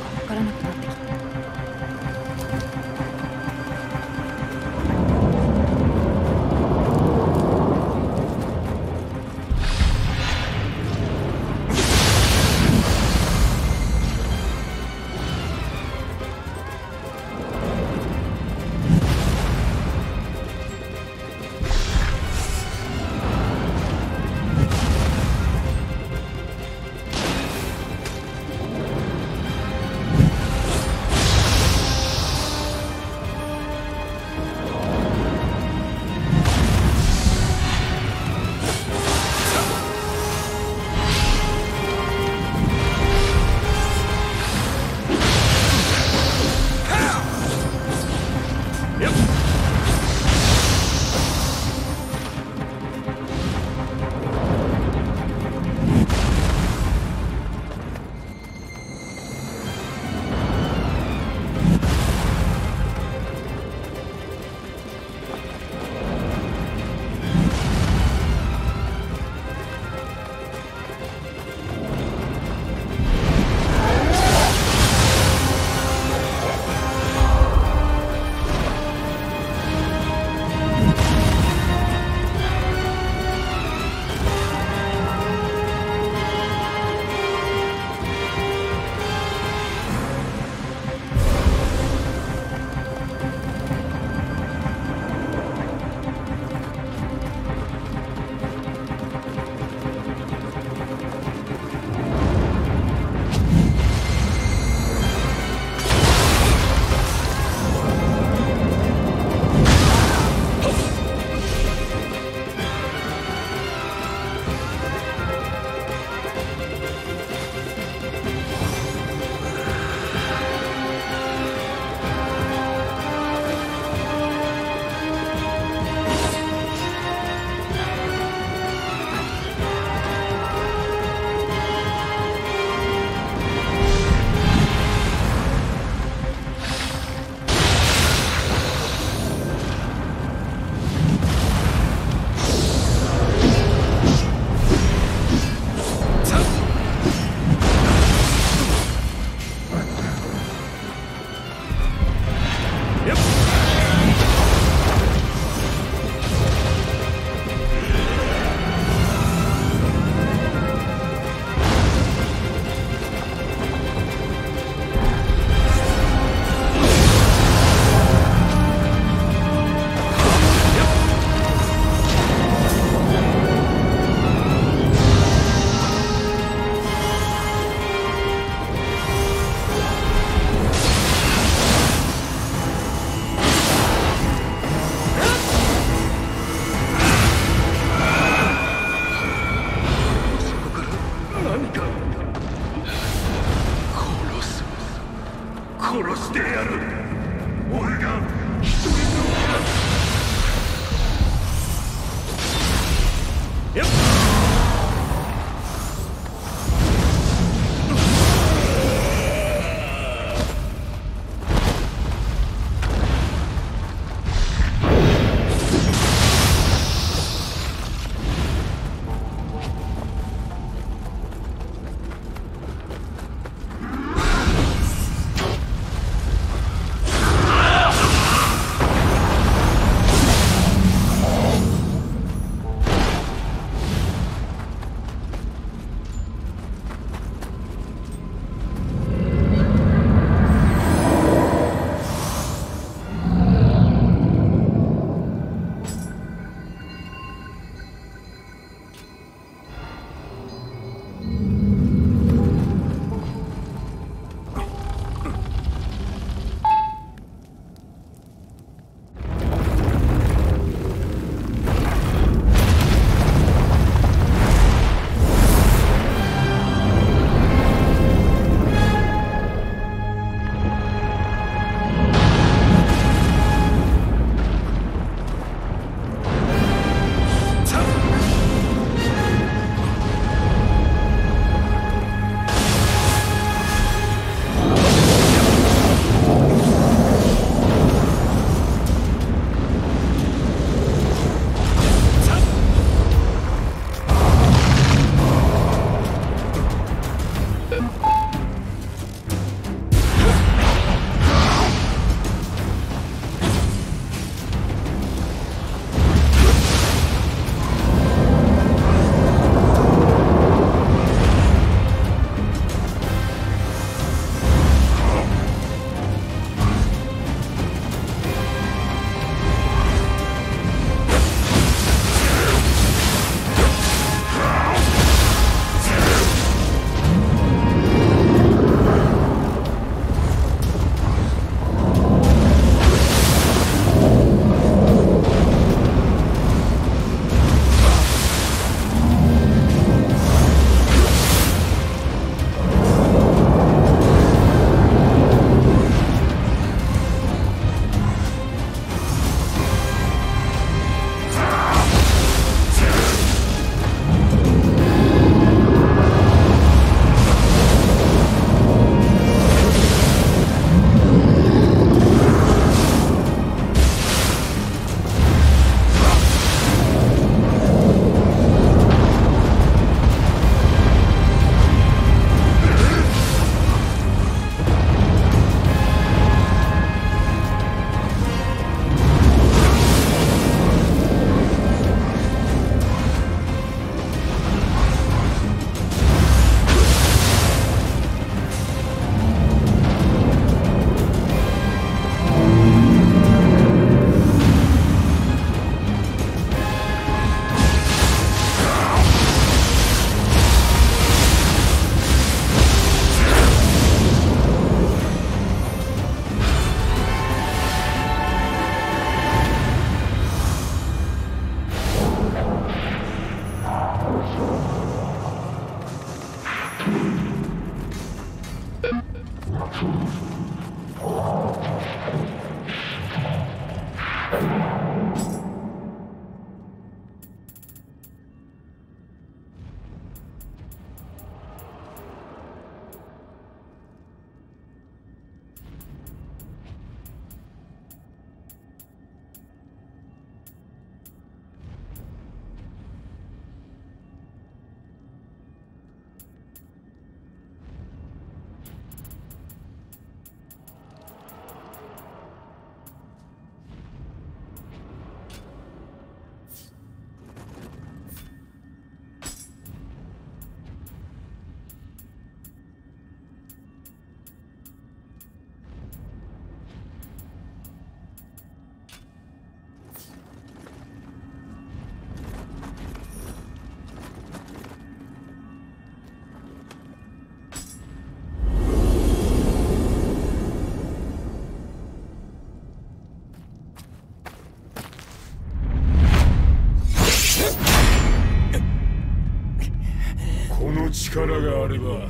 力があれば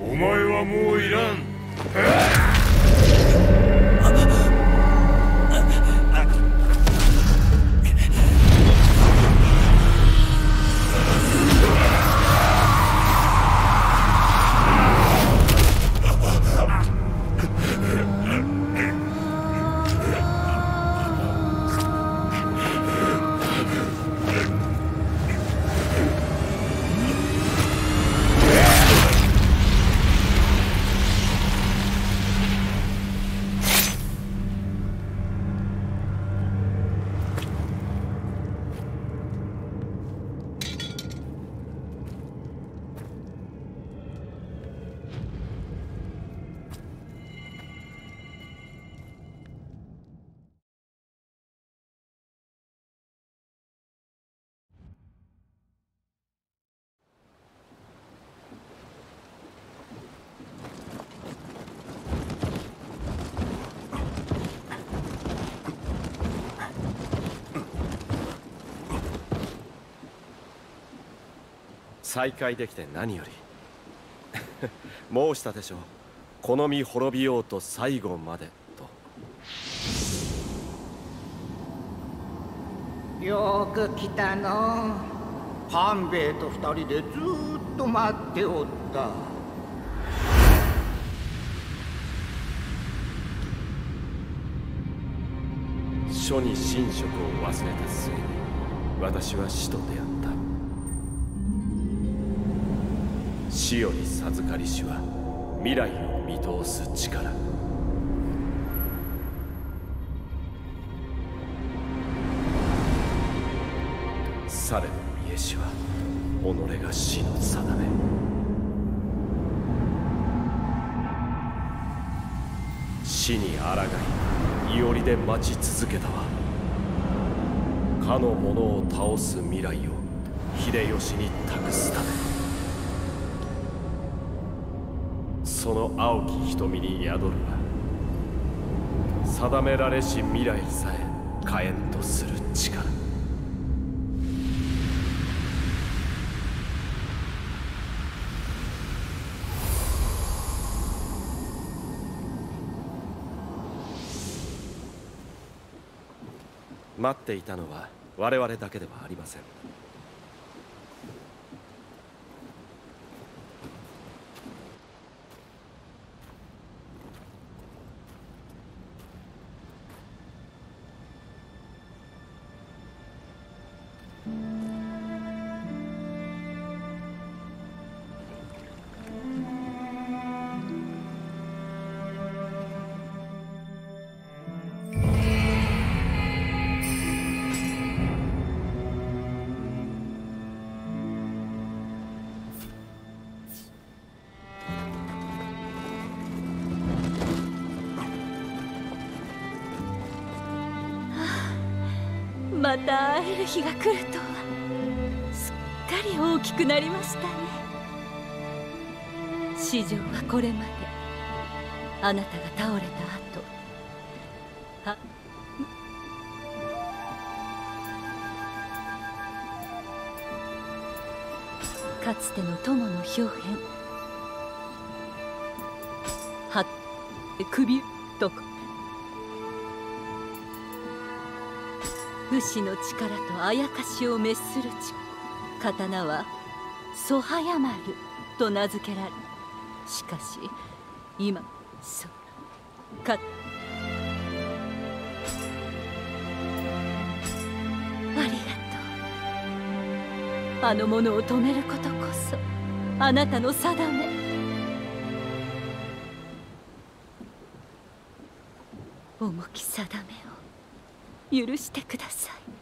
お前はもういらん。再会できて何より。申したでしょうこの身滅びようと最後までと。よく来たの。半兵衛と二人でずっと待っておった。書に寝食を忘れた末に私は死と出会った死より授かりしは未来を見通す力。されど見えしは己が死の定め。死に抗いいおりで待ち続けたわかの者を倒す未来を秀吉に託すため。その青き瞳に宿るは定められし未来さえ火炎とする力。待っていたのは我々だけではありません。また会える日が来るとはすっかり大きくなりましたね。史上はこれまであなたが倒れた後。あかつての友の表変。は首と武士の力とあやかしを滅する力刀はソハヤマルと名付けられ。しかし今そかありがとう。あの者を止めることこそあなたの定め。重き定めを。許してください。